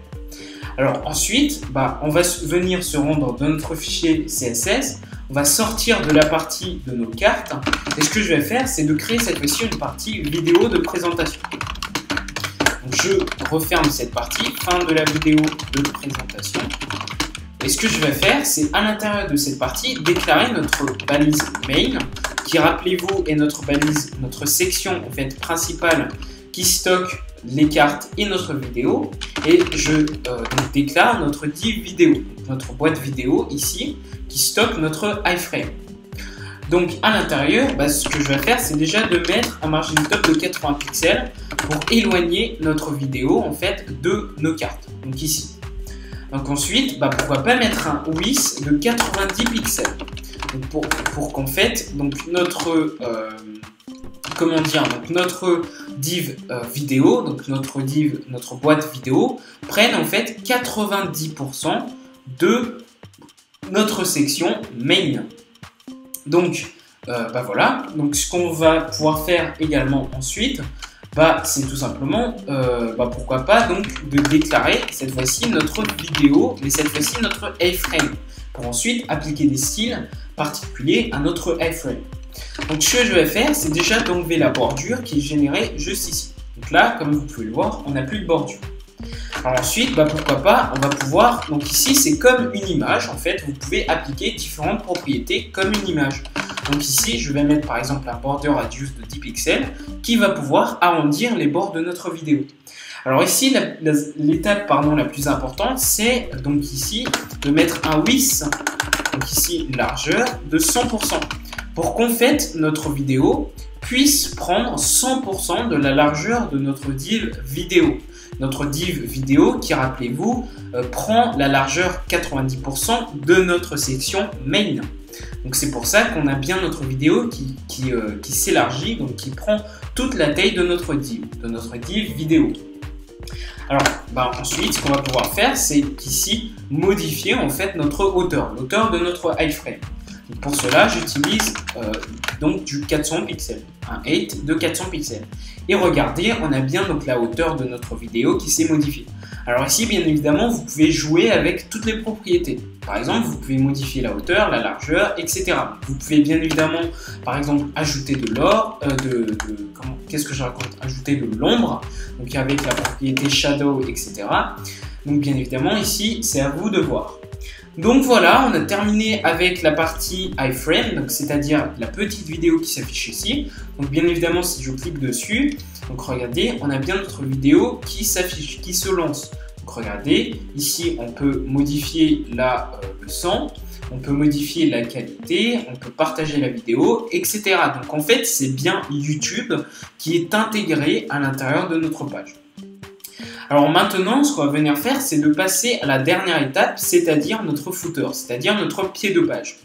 Alors ensuite, bah, on va venir se rendre dans notre fichier CSS. On va sortir de la partie de nos cartes. Et ce que je vais faire, c'est de créer cette fois-ci une partie vidéo de présentation. Je referme cette partie, fin de la vidéo de présentation. Et ce que je vais faire, c'est à l'intérieur de cette partie, déclarer notre balise main qui, rappelez-vous, est notre balise, notre section principale qui stocke les cartes et notre vidéo. Et je euh, déclare notre div vidéo, notre boîte vidéo ici, qui stocke notre iframe. Donc à l'intérieur, bah, ce que je vais faire, c'est déjà de mettre un margin top de 80 pixels pour éloigner notre vidéo en fait de nos cartes. Donc ici. Donc ensuite, bah, pourquoi pas mettre un width de 90 pixels pour, pour qu'en fait, donc notre, euh, comment dire, notre div euh, vidéo, donc notre div, notre boîte vidéo, prenne en fait 90% de notre section main. Donc, euh, bah voilà. Donc, ce qu'on va pouvoir faire également ensuite, bah, c'est tout simplement, euh, bah, pourquoi pas, donc de déclarer cette fois-ci notre vidéo, mais cette fois-ci notre iframe, pour ensuite appliquer des styles particuliers à notre iframe. Donc ce que je vais faire, c'est déjà d'enlever la bordure qui est générée juste ici. Donc là, comme vous pouvez le voir, on n'a plus de bordure. Alors ensuite, bah pourquoi pas, on va pouvoir, donc ici c'est comme une image, en fait, vous pouvez appliquer différentes propriétés comme une image. Donc ici, je vais mettre par exemple un border radius de 10 pixels qui va pouvoir arrondir les bords de notre vidéo. Alors ici, l'étape la plus importante, c'est donc ici de mettre un width, donc ici largeur de 100%, pour qu'en fait notre vidéo puisse prendre 100% de la largeur de notre div vidéo. Notre div vidéo qui, rappelez-vous, euh, prend la largeur 90% de notre section main. Donc c'est pour ça qu'on a bien notre vidéo euh, qui s'élargit, donc qui prend toute la taille de notre div, de notre div vidéo. Alors bah, ensuite, ce qu'on va pouvoir faire, c'est qu'ici, modifier en fait notre hauteur, l'auteur de notre iframe. Pour cela, j'utilise euh, donc du 400 pixels, un 8 de 400 pixels. Et regardez, on a bien donc la hauteur de notre vidéo qui s'est modifiée. Alors ici, bien évidemment, vous pouvez jouer avec toutes les propriétés. Par exemple, vous pouvez modifier la hauteur, la largeur, etc. Vous pouvez bien évidemment, par exemple, ajouter de l'or, euh, de, qu'est-ce que je raconte? Ajouter de l'ombre, donc avec la propriété shadow, etc. Donc bien évidemment, ici, c'est à vous de voir. Donc voilà, on a terminé avec la partie iframe, c'est-à-dire la petite vidéo qui s'affiche ici. Donc bien évidemment, si je clique dessus, donc regardez, on a bien notre vidéo qui s'affiche, qui se lance. Donc regardez, ici on peut modifier la, euh, le son, on peut modifier la qualité, on peut partager la vidéo, etc. Donc en fait, c'est bien YouTube qui est intégré à l'intérieur de notre page. Alors maintenant, ce qu'on va venir faire, c'est de passer à la dernière étape, c'est-à-dire notre footer, c'est-à-dire notre pied de page.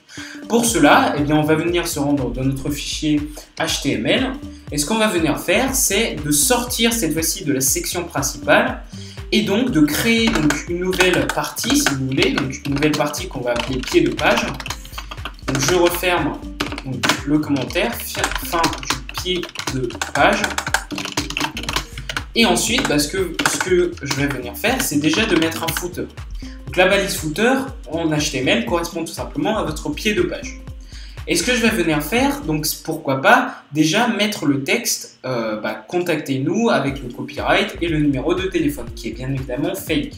Pour cela, eh bien, on va venir se rendre dans notre fichier HTML. Et ce qu'on va venir faire, c'est de sortir cette fois-ci de la section principale et donc de créer une nouvelle partie, si vous voulez, donc une nouvelle partie qu'on va appeler pied de page. Je referme le commentaire, fin du pied de page. Et ensuite, bah, ce, que, ce que je vais venir faire, c'est déjà de mettre un footer. Donc la balise footer en HTML correspond tout simplement à votre pied de page. Et ce que je vais venir faire, donc pourquoi pas, déjà mettre le texte euh, bah, contactez-nous avec le copyright et le numéro de téléphone, qui est bien évidemment fake.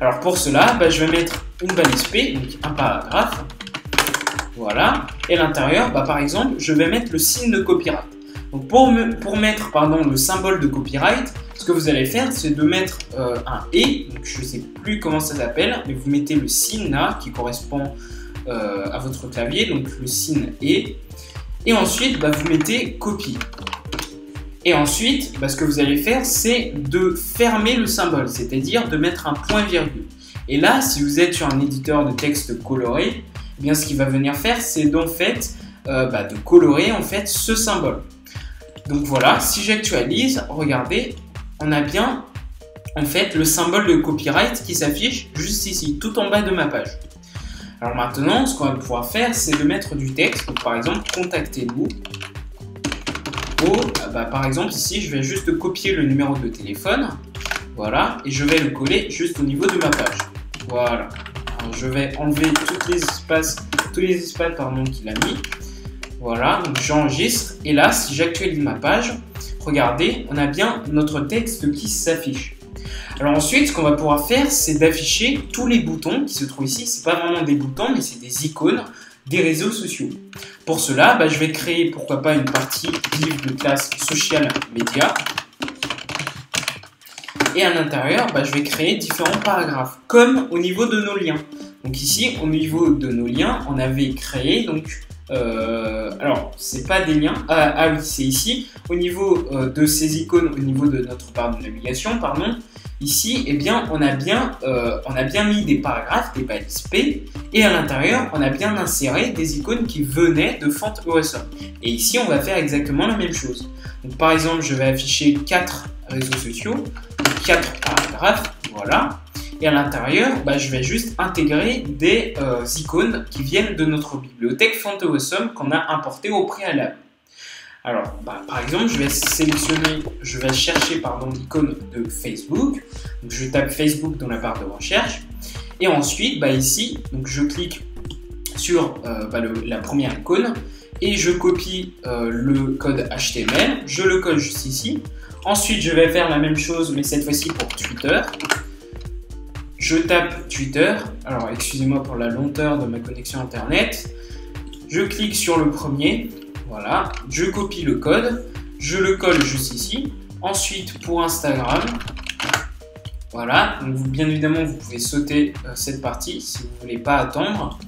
Alors pour cela, bah, je vais mettre une balise P, donc un paragraphe. Voilà. Et à l'intérieur, bah, par exemple, je vais mettre le signe de copyright. Pour, mettre le symbole de copyright, ce que vous allez faire, c'est de mettre euh, un et, donc je ne sais plus comment ça s'appelle, mais vous mettez le signe là qui correspond euh, à votre clavier, donc le signe et, et ensuite bah, vous mettez copie. Et ensuite, bah, ce que vous allez faire, c'est de fermer le symbole, c'est-à-dire de mettre un point virgule. Et là, si vous êtes sur un éditeur de texte coloré, eh bien ce qu'il va venir faire, c'est fait euh, bah, de colorer en fait ce symbole. Donc voilà, si j'actualise, regardez, on a bien en fait le symbole de copyright qui s'affiche juste ici, tout en bas de ma page. Alors maintenant, ce qu'on va pouvoir faire, c'est de mettre du texte. Donc par exemple, contactez-nous. Ah bah, par exemple, ici, je vais juste copier le numéro de téléphone. Voilà, et je vais le coller juste au niveau de ma page. Voilà. je vais enlever tous les espaces, tous les espaces qu'il a mis. Voilà, donc j'enregistre et là, si j'actualise ma page, regardez, on a bien notre texte qui s'affiche. Alors ensuite, ce qu'on va pouvoir faire, c'est d'afficher tous les boutons qui se trouvent ici. C'est pas vraiment des boutons, mais c'est des icônes des réseaux sociaux. Pour cela, bah, je vais créer, pourquoi pas, une partie div de classe social media. Et à l'intérieur, bah, je vais créer différents paragraphes, comme au niveau de nos liens. Donc ici, au niveau de nos liens, on avait créé donc euh, alors, c'est pas des liens. Ah, ah oui, c'est ici. Au niveau euh, de ces icônes, au niveau de notre barre de navigation, pardon, ici, eh bien, on a bien, euh, on a bien mis des paragraphes, des balises P, et à l'intérieur, on a bien inséré des icônes qui venaient de Font OSM. Et ici, on va faire exactement la même chose. Par exemple, je vais afficher quatre réseaux sociaux, quatre paragraphes, voilà. Et à l'intérieur, bah, je vais juste intégrer des euh, icônes qui viennent de notre bibliothèque Awesome qu'on a importé au préalable. Alors, bah, par exemple, je vais sélectionner, je vais chercher pardon l'icône de Facebook. Donc, je tape Facebook dans la barre de recherche. Et ensuite, bah, ici, donc je clique sur euh, bah, la première icône et je copie euh, le code HTML. Je le colle juste ici. Ensuite, je vais faire la même chose, mais cette fois-ci pour Twitter. Je tape Twitter. Alors, excusez-moi pour la lenteur de ma connexion Internet. Je clique sur le premier. Voilà. Je copie le code. Je le colle juste ici. Ensuite, pour Instagram, voilà. Donc, bien évidemment, vous pouvez sauter euh, cette partie si vous ne voulez pas attendre.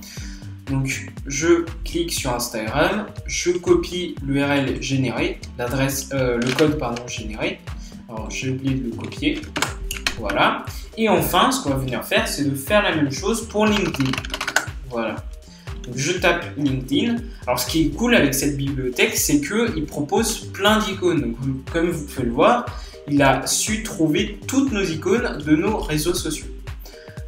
Donc, je clique sur Instagram, je copie l'URL généré, l'adresse, euh, le code pardon généré. Alors, j'ai oublié de le copier. Voilà. Et enfin, ce qu'on va venir faire, c'est de faire la même chose pour LinkedIn. Voilà. Je tape LinkedIn. Alors, ce qui est cool avec cette bibliothèque, c'est qu'il propose plein d'icônes. Comme vous pouvez le voir, il a su trouver toutes nos icônes de nos réseaux sociaux.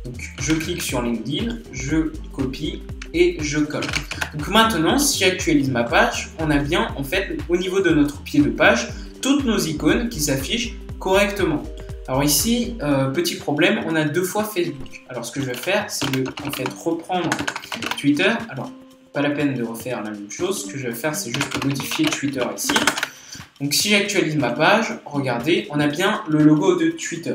Donc, je clique sur LinkedIn, je copie et je colle. Donc maintenant, si j'actualise ma page, on a bien en fait au niveau de notre pied de page toutes nos icônes qui s'affichent correctement. Alors ici, euh, petit problème, on a deux fois Facebook. Alors ce que je vais faire, c'est de en fait reprendre Twitter. Alors pas la peine de refaire la même chose. Ce que je vais faire, c'est juste modifier Twitter ici. Donc si j'actualise ma page, regardez, on a bien le logo de Twitter.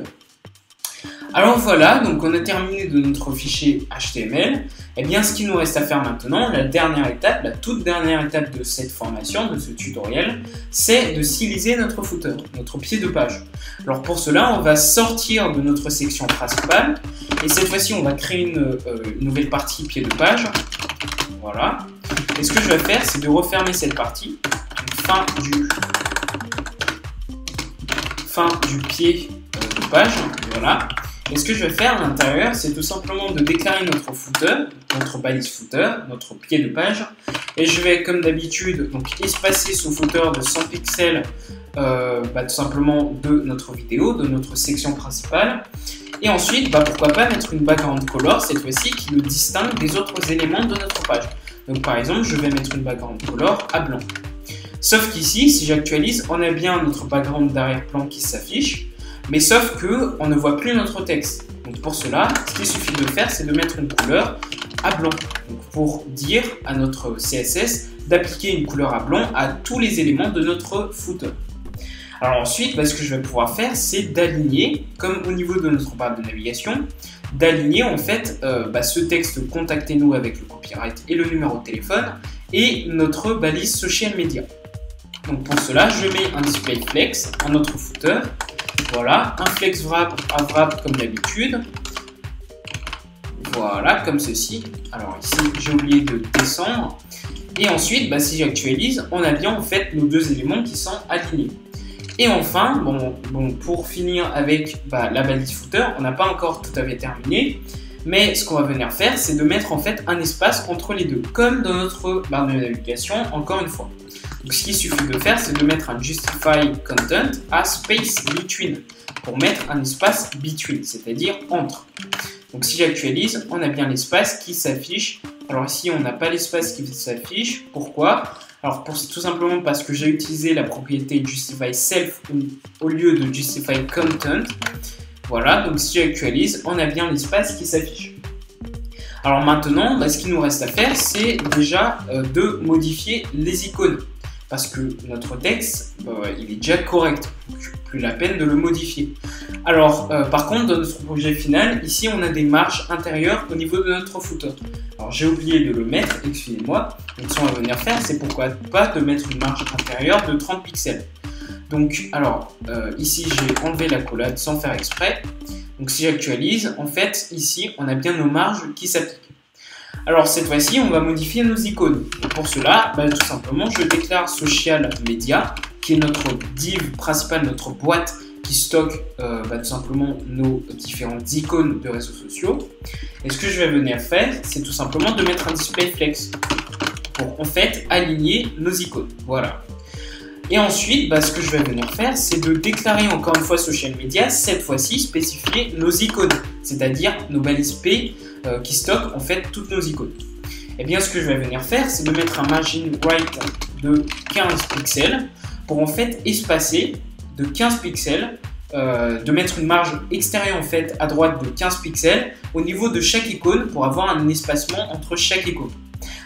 Alors voilà, donc on a terminé de notre fichier HTML. Et eh bien, ce qu'il nous reste à faire maintenant, la dernière étape, la toute dernière étape de cette formation, de ce tutoriel, c'est de styliser notre footer, notre pied de page. Alors pour cela, on va sortir de notre section principale, et cette fois-ci, on va créer une, euh, nouvelle partie pied de page. Voilà. Et ce que je vais faire, c'est de refermer cette partie, fin du, fin du pied euh, de page, voilà. Et ce que je vais faire à l'intérieur, c'est tout simplement de déclarer notre footer, notre balise footer, notre pied de page. Et je vais, comme d'habitude, donc espacer ce footer de 100 pixels euh, bah, tout simplement de notre vidéo, de notre section principale. Et ensuite, bah, pourquoi pas mettre une background color, cette fois-ci, qui nous distingue des autres éléments de notre page. Donc par exemple, je vais mettre une background color à blanc. Sauf qu'ici, si j'actualise, on a bien notre background d'arrière-plan qui s'affiche. Mais sauf que on ne voit plus notre texte. Donc pour cela, ce qu'il suffit de faire, c'est de mettre une couleur à blanc. pour dire à notre CSS d'appliquer une couleur à blanc à tous les éléments de notre footer. Alors ensuite, bah, ce que je vais pouvoir faire, c'est d'aligner, comme au niveau de notre barre de navigation, d'aligner en fait euh, bah, ce texte contactez-nous avec le copyright et le numéro de téléphone et notre balise social media. Donc pour cela, je mets un display flex à notre footer voilà, un flex wrap à wrap comme d'habitude. Voilà, comme ceci. Alors ici, j'ai oublié de descendre. Et ensuite, bah, si j'actualise, on a bien en fait nos deux éléments qui sont alignés. Et enfin, bon, bon pour finir avec bah, la balise footer, on n'a pas encore tout à fait terminé. Mais ce qu'on va venir faire, c'est de mettre en fait un espace entre les deux, comme dans notre barre de navigation, encore une fois. Donc ce qu'il suffit de faire, c'est de mettre un justify content à space between pour mettre un espace between, c'est-à-dire entre. Donc si j'actualise, on a bien l'espace qui s'affiche. Alors ici, on n'a pas l'espace qui s'affiche. Pourquoi? Alors pour, tout simplement parce que j'ai utilisé la propriété justify self au lieu de justify content. Voilà, donc si j'actualise, on a bien l'espace qui s'affiche. Alors maintenant, bah, ce qu'il nous reste à faire, c'est déjà euh, de modifier les icônes parce que notre texte, euh, il est déjà correct, plus la peine de le modifier. Alors, euh, par contre, dans notre projet final, ici, on a des marges intérieures au niveau de notre footer. Alors, j'ai oublié de le mettre, excusez-moi. Ce qu'on va venir faire, c'est pourquoi pas de mettre une marge intérieure de 30 pixels. Donc, alors, euh, ici, j'ai enlevé la collade sans faire exprès. Donc, si j'actualise, en fait, ici, on a bien nos marges qui s'appliquent. Alors cette fois-ci, on va modifier nos icônes. pour cela, bah, tout simplement, je déclare social media, qui est notre div principale, notre boîte qui stocke euh, bah, tout simplement nos différentes icônes de réseaux sociaux. Et ce que je vais venir faire, c'est tout simplement de mettre un display flex pour en fait aligner nos icônes. Voilà. Et ensuite, bah, ce que je vais venir faire, c'est de déclarer encore une fois social media, cette fois-ci spécifier nos icônes, c'est-à-dire nos balises P euh, qui stockent en fait toutes nos icônes. Et eh bien, ce que je vais venir faire, c'est de mettre un margin right de 15 pixels pour en fait espacer de 15 pixels, euh, de mettre une marge extérieure en fait à droite de 15 pixels au niveau de chaque icône pour avoir un espacement entre chaque icône.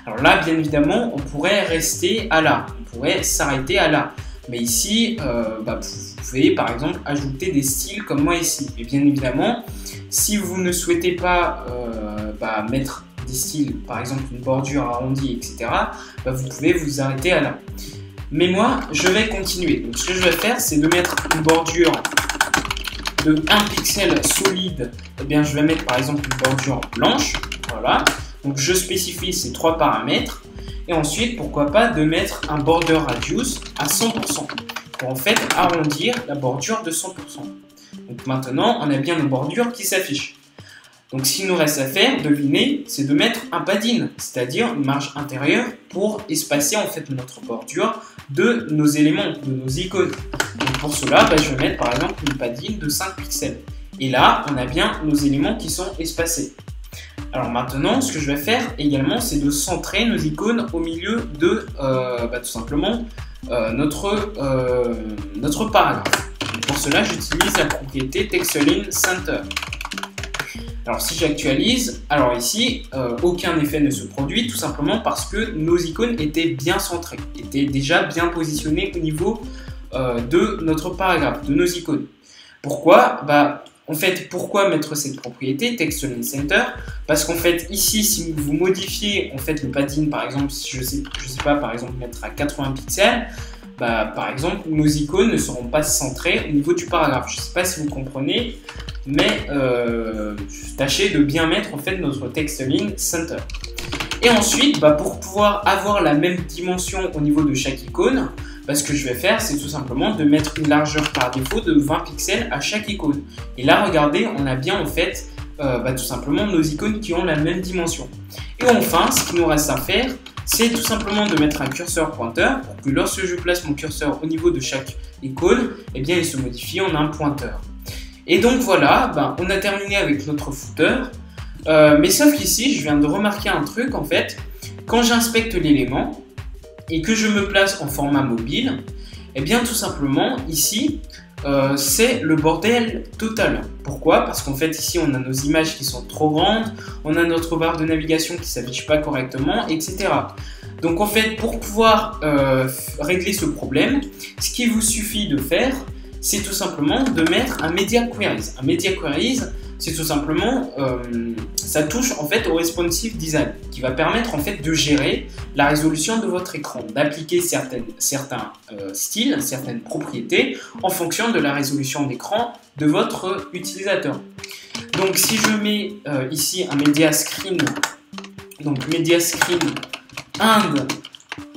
Alors là, bien évidemment, on pourrait rester à là, on pourrait s'arrêter à là. Mais ici, euh, bah, vous pouvez par exemple ajouter des styles comme moi ici. Et bien évidemment, si vous ne souhaitez pas euh, bah, mettre des styles, par exemple une bordure arrondie, etc., bah, vous pouvez vous arrêter à là. Mais moi, je vais continuer. Donc ce que je vais faire, c'est de mettre une bordure de 1 pixel solide. Eh bien, je vais mettre par exemple une bordure blanche. Voilà. Donc je spécifie ces trois paramètres. Et ensuite, pourquoi pas de mettre un border radius à 100% pour en fait arrondir la bordure de 100%. Donc maintenant, on a bien nos bordures qui s'affichent. Donc ce qu'il nous reste à faire, devinez, c'est de mettre un padding, c'est-à-dire une marge intérieure pour espacer en fait notre bordure de nos éléments, de nos icônes. Donc pour cela, bah, je vais mettre par exemple une padding de 5 pixels. Et là, on a bien nos éléments qui sont espacés. Alors maintenant, ce que je vais faire également, c'est de centrer nos icônes au milieu de, euh, bah, tout simplement, euh, notre, euh, notre paragraphe. pour cela, j'utilise la propriété TextLine Center. Alors si j'actualise, alors ici, aucun effet ne se produit, tout simplement parce que nos icônes étaient bien centrées, étaient déjà bien positionnées au niveau de notre paragraphe, de nos icônes. Pourquoi? Bah, en fait, pourquoi mettre cette propriété TextLine Center Parce qu'en fait, ici, si vous modifiez en fait le padding, par exemple, si je sais, je sais pas, par exemple, mettre à 80 pixels, bah, par exemple, nos icônes ne seront pas centrées au niveau du paragraphe. Je ne sais pas si vous comprenez, mais euh, tâchez de bien mettre en fait notre TextLine Center. Et ensuite, bah, pour pouvoir avoir la même dimension au niveau de chaque icône, bah, ce que je vais faire, c'est tout simplement de mettre une largeur par défaut de 20 pixels à chaque icône. Et là, regardez, on a bien en fait euh, bah, tout simplement nos icônes qui ont la même dimension. Et enfin, ce qu'il nous reste à faire, c'est tout simplement de mettre un curseur pointeur pour que lorsque je place mon curseur au niveau de chaque icône, eh bien, il se modifie en un pointeur. Et donc voilà, bah, on a terminé avec notre footer. Euh, mais sauf qu'ici, je viens de remarquer un truc en fait. Quand j'inspecte l'élément, et que je me place en format mobile, eh bien tout simplement ici euh, c'est le bordel total. Pourquoi? Parce qu'en fait ici on a nos images qui sont trop grandes, on a notre barre de navigation qui s'affiche pas correctement, etc. Donc en fait pour pouvoir euh, régler ce problème, ce qu'il vous suffit de faire, c'est tout simplement de mettre un media queries. Un media queries, c'est tout simplement, euh, ça touche en fait au responsive design, qui va permettre en fait de gérer la résolution de votre écran, d'appliquer certains euh, styles, certaines propriétés en fonction de la résolution d'écran de votre utilisateur. Donc si je mets euh, ici un media screen, donc media screen and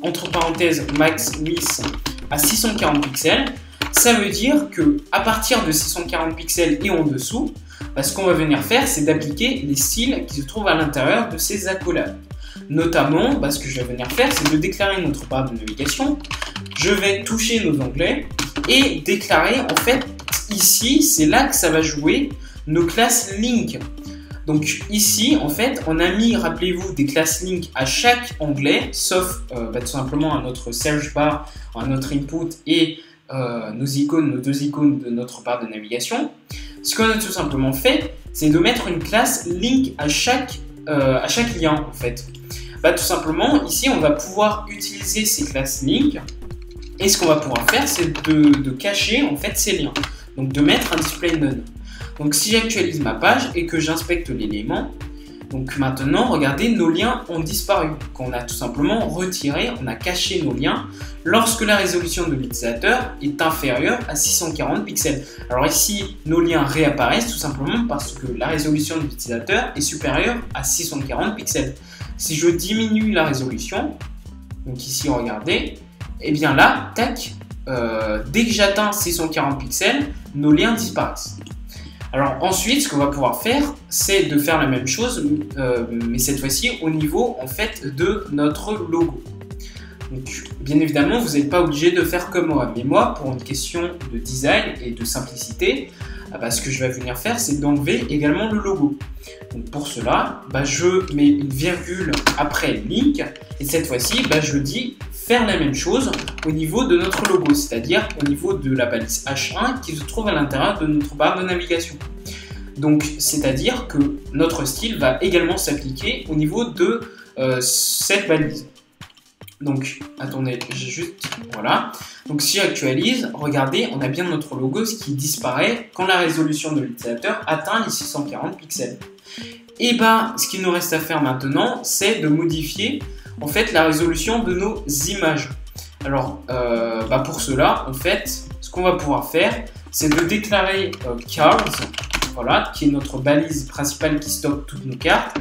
entre parenthèses max miss à 640 pixels, ça veut dire que à partir de 640 pixels et en dessous, bah, ce qu'on va venir faire, c'est d'appliquer les styles qui se trouvent à l'intérieur de ces accolades. Notamment, bah, ce que je vais venir faire, c'est de déclarer notre barre de navigation. Je vais toucher nos onglets et déclarer, en fait, ici, c'est là que ça va jouer nos classes link. Donc ici, en fait, on a mis, rappelez-vous, des classes link à chaque onglet, sauf euh, bah, tout simplement à notre search bar, à notre input et euh, nos icônes, nos deux icônes de notre barre de navigation. Ce qu'on a tout simplement fait, c'est de mettre une classe link à chaque, euh, à chaque lien en fait. Bah, tout simplement, ici, on va pouvoir utiliser ces classes link et ce qu'on va pouvoir faire, c'est de, cacher en fait ces liens. Donc de mettre un display none. Donc si j'actualise ma page et que j'inspecte l'élément, donc maintenant, regardez, nos liens ont disparu. On a tout simplement retiré, on a caché nos liens lorsque la résolution de l'utilisateur est inférieure à 640 pixels. Alors ici, nos liens réapparaissent tout simplement parce que la résolution de l'utilisateur est supérieure à 640 pixels. Si je diminue la résolution, donc ici regardez, et eh bien là, tac, euh, dès que j'atteins 640 pixels, nos liens disparaissent. Alors ensuite, ce qu'on va pouvoir faire, c'est de faire la même chose, euh, mais cette fois-ci au niveau en fait de notre logo. Donc, bien évidemment, vous n'êtes pas obligé de faire comme moi, mais moi, pour une question de design et de simplicité, bah, ce que je vais venir faire, c'est d'enlever également le logo. Donc pour cela, bah, je mets une virgule après link, et cette fois-ci, bah, je dis faire la même chose au niveau de notre logo, c'est-à-dire au niveau de la balise H1 qui se trouve à l'intérieur de notre barre de navigation. Donc, c'est-à-dire que notre style va également s'appliquer au niveau de euh, cette balise. Donc, attendez, j'ai juste... Voilà. Donc, si j'actualise, regardez, on a bien notre logo, ce qui disparaît quand la résolution de l'utilisateur atteint les 640 pixels. Et bien, ce qu'il nous reste à faire maintenant, c'est de modifier en fait la résolution de nos images. Alors, euh, bah, pour cela, en fait, ce qu'on va pouvoir faire, c'est de déclarer euh, cards, voilà, qui est notre balise principale qui stocke toutes nos cartes.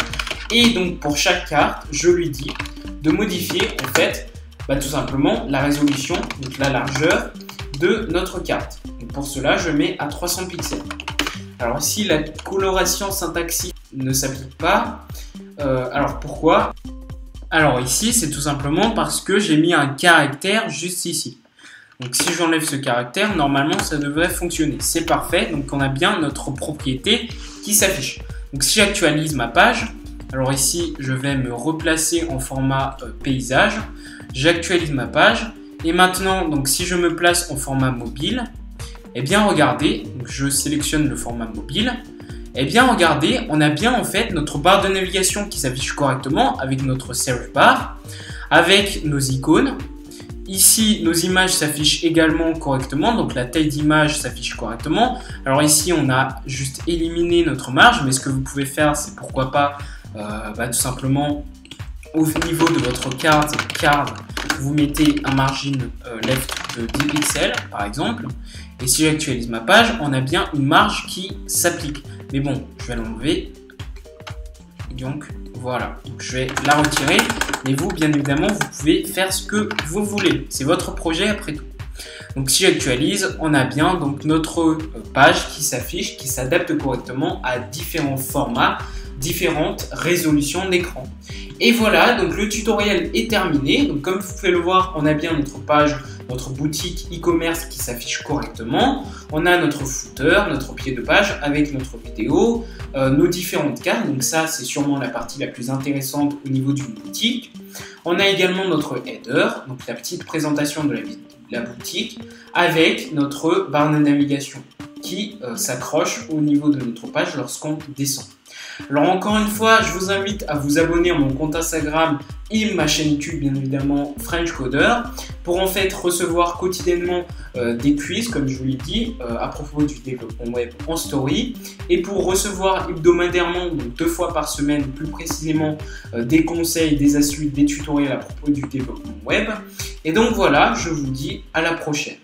Et donc, pour chaque carte, je lui dis de modifier en fait bah, tout simplement la résolution, donc la largeur de notre carte. pour cela, je mets à 300 pixels. Alors ici, la coloration syntaxique ne s'applique pas. Euh, alors pourquoi? Alors ici, c'est tout simplement parce que j'ai mis un caractère juste ici. Donc si j'enlève ce caractère, normalement ça devrait fonctionner. C'est parfait, donc on a bien notre propriété qui s'affiche. Donc si j'actualise ma page, alors ici, je vais me replacer en format euh, paysage. J'actualise ma page. Et maintenant, donc si je me place en format mobile, eh bien regardez, je sélectionne le format mobile. Eh bien regardez, on a bien en fait notre barre de navigation qui s'affiche correctement avec notre search bar, avec nos icônes. Ici, nos images s'affichent également correctement, donc la taille d'image s'affiche correctement. Alors ici, on a juste éliminé notre marge, mais ce que vous pouvez faire, c'est pourquoi pas euh, bah, tout simplement au niveau de votre carte, card, vous mettez un margin euh, left de 10 pixels par exemple. Et si j'actualise ma page, on a bien une marge qui s'applique. Mais bon, je vais l'enlever. Donc voilà, je vais la retirer. Et vous, bien évidemment, vous pouvez faire ce que vous voulez. C'est votre projet après tout. Donc si j'actualise, on a bien donc notre euh, page qui s'affiche, qui s'adapte correctement à différents formats différentes résolutions d'écran. Et voilà, donc le tutoriel est terminé. Donc comme vous pouvez le voir, on a bien notre page, notre boutique e-commerce qui s'affiche correctement. On a notre footer, notre pied de page avec notre vidéo, euh, nos différentes cartes. Donc ça, c'est sûrement la partie la plus intéressante au niveau d'une boutique. On a également notre header, donc la petite présentation de la, boutique, avec notre barre de navigation qui euh, s'accroche au niveau de notre page lorsqu'on descend. Alors encore une fois, je vous invite à vous abonner à mon compte Instagram et ma chaîne YouTube bien évidemment French Coder pour en fait recevoir quotidiennement euh, des quiz comme je vous l'ai dit euh, à propos du développement web en story et pour recevoir hebdomadairement donc deux fois par semaine plus précisément euh, des conseils, des astuces, des tutoriels à propos du développement web. Et donc voilà, je vous dis à la prochaine.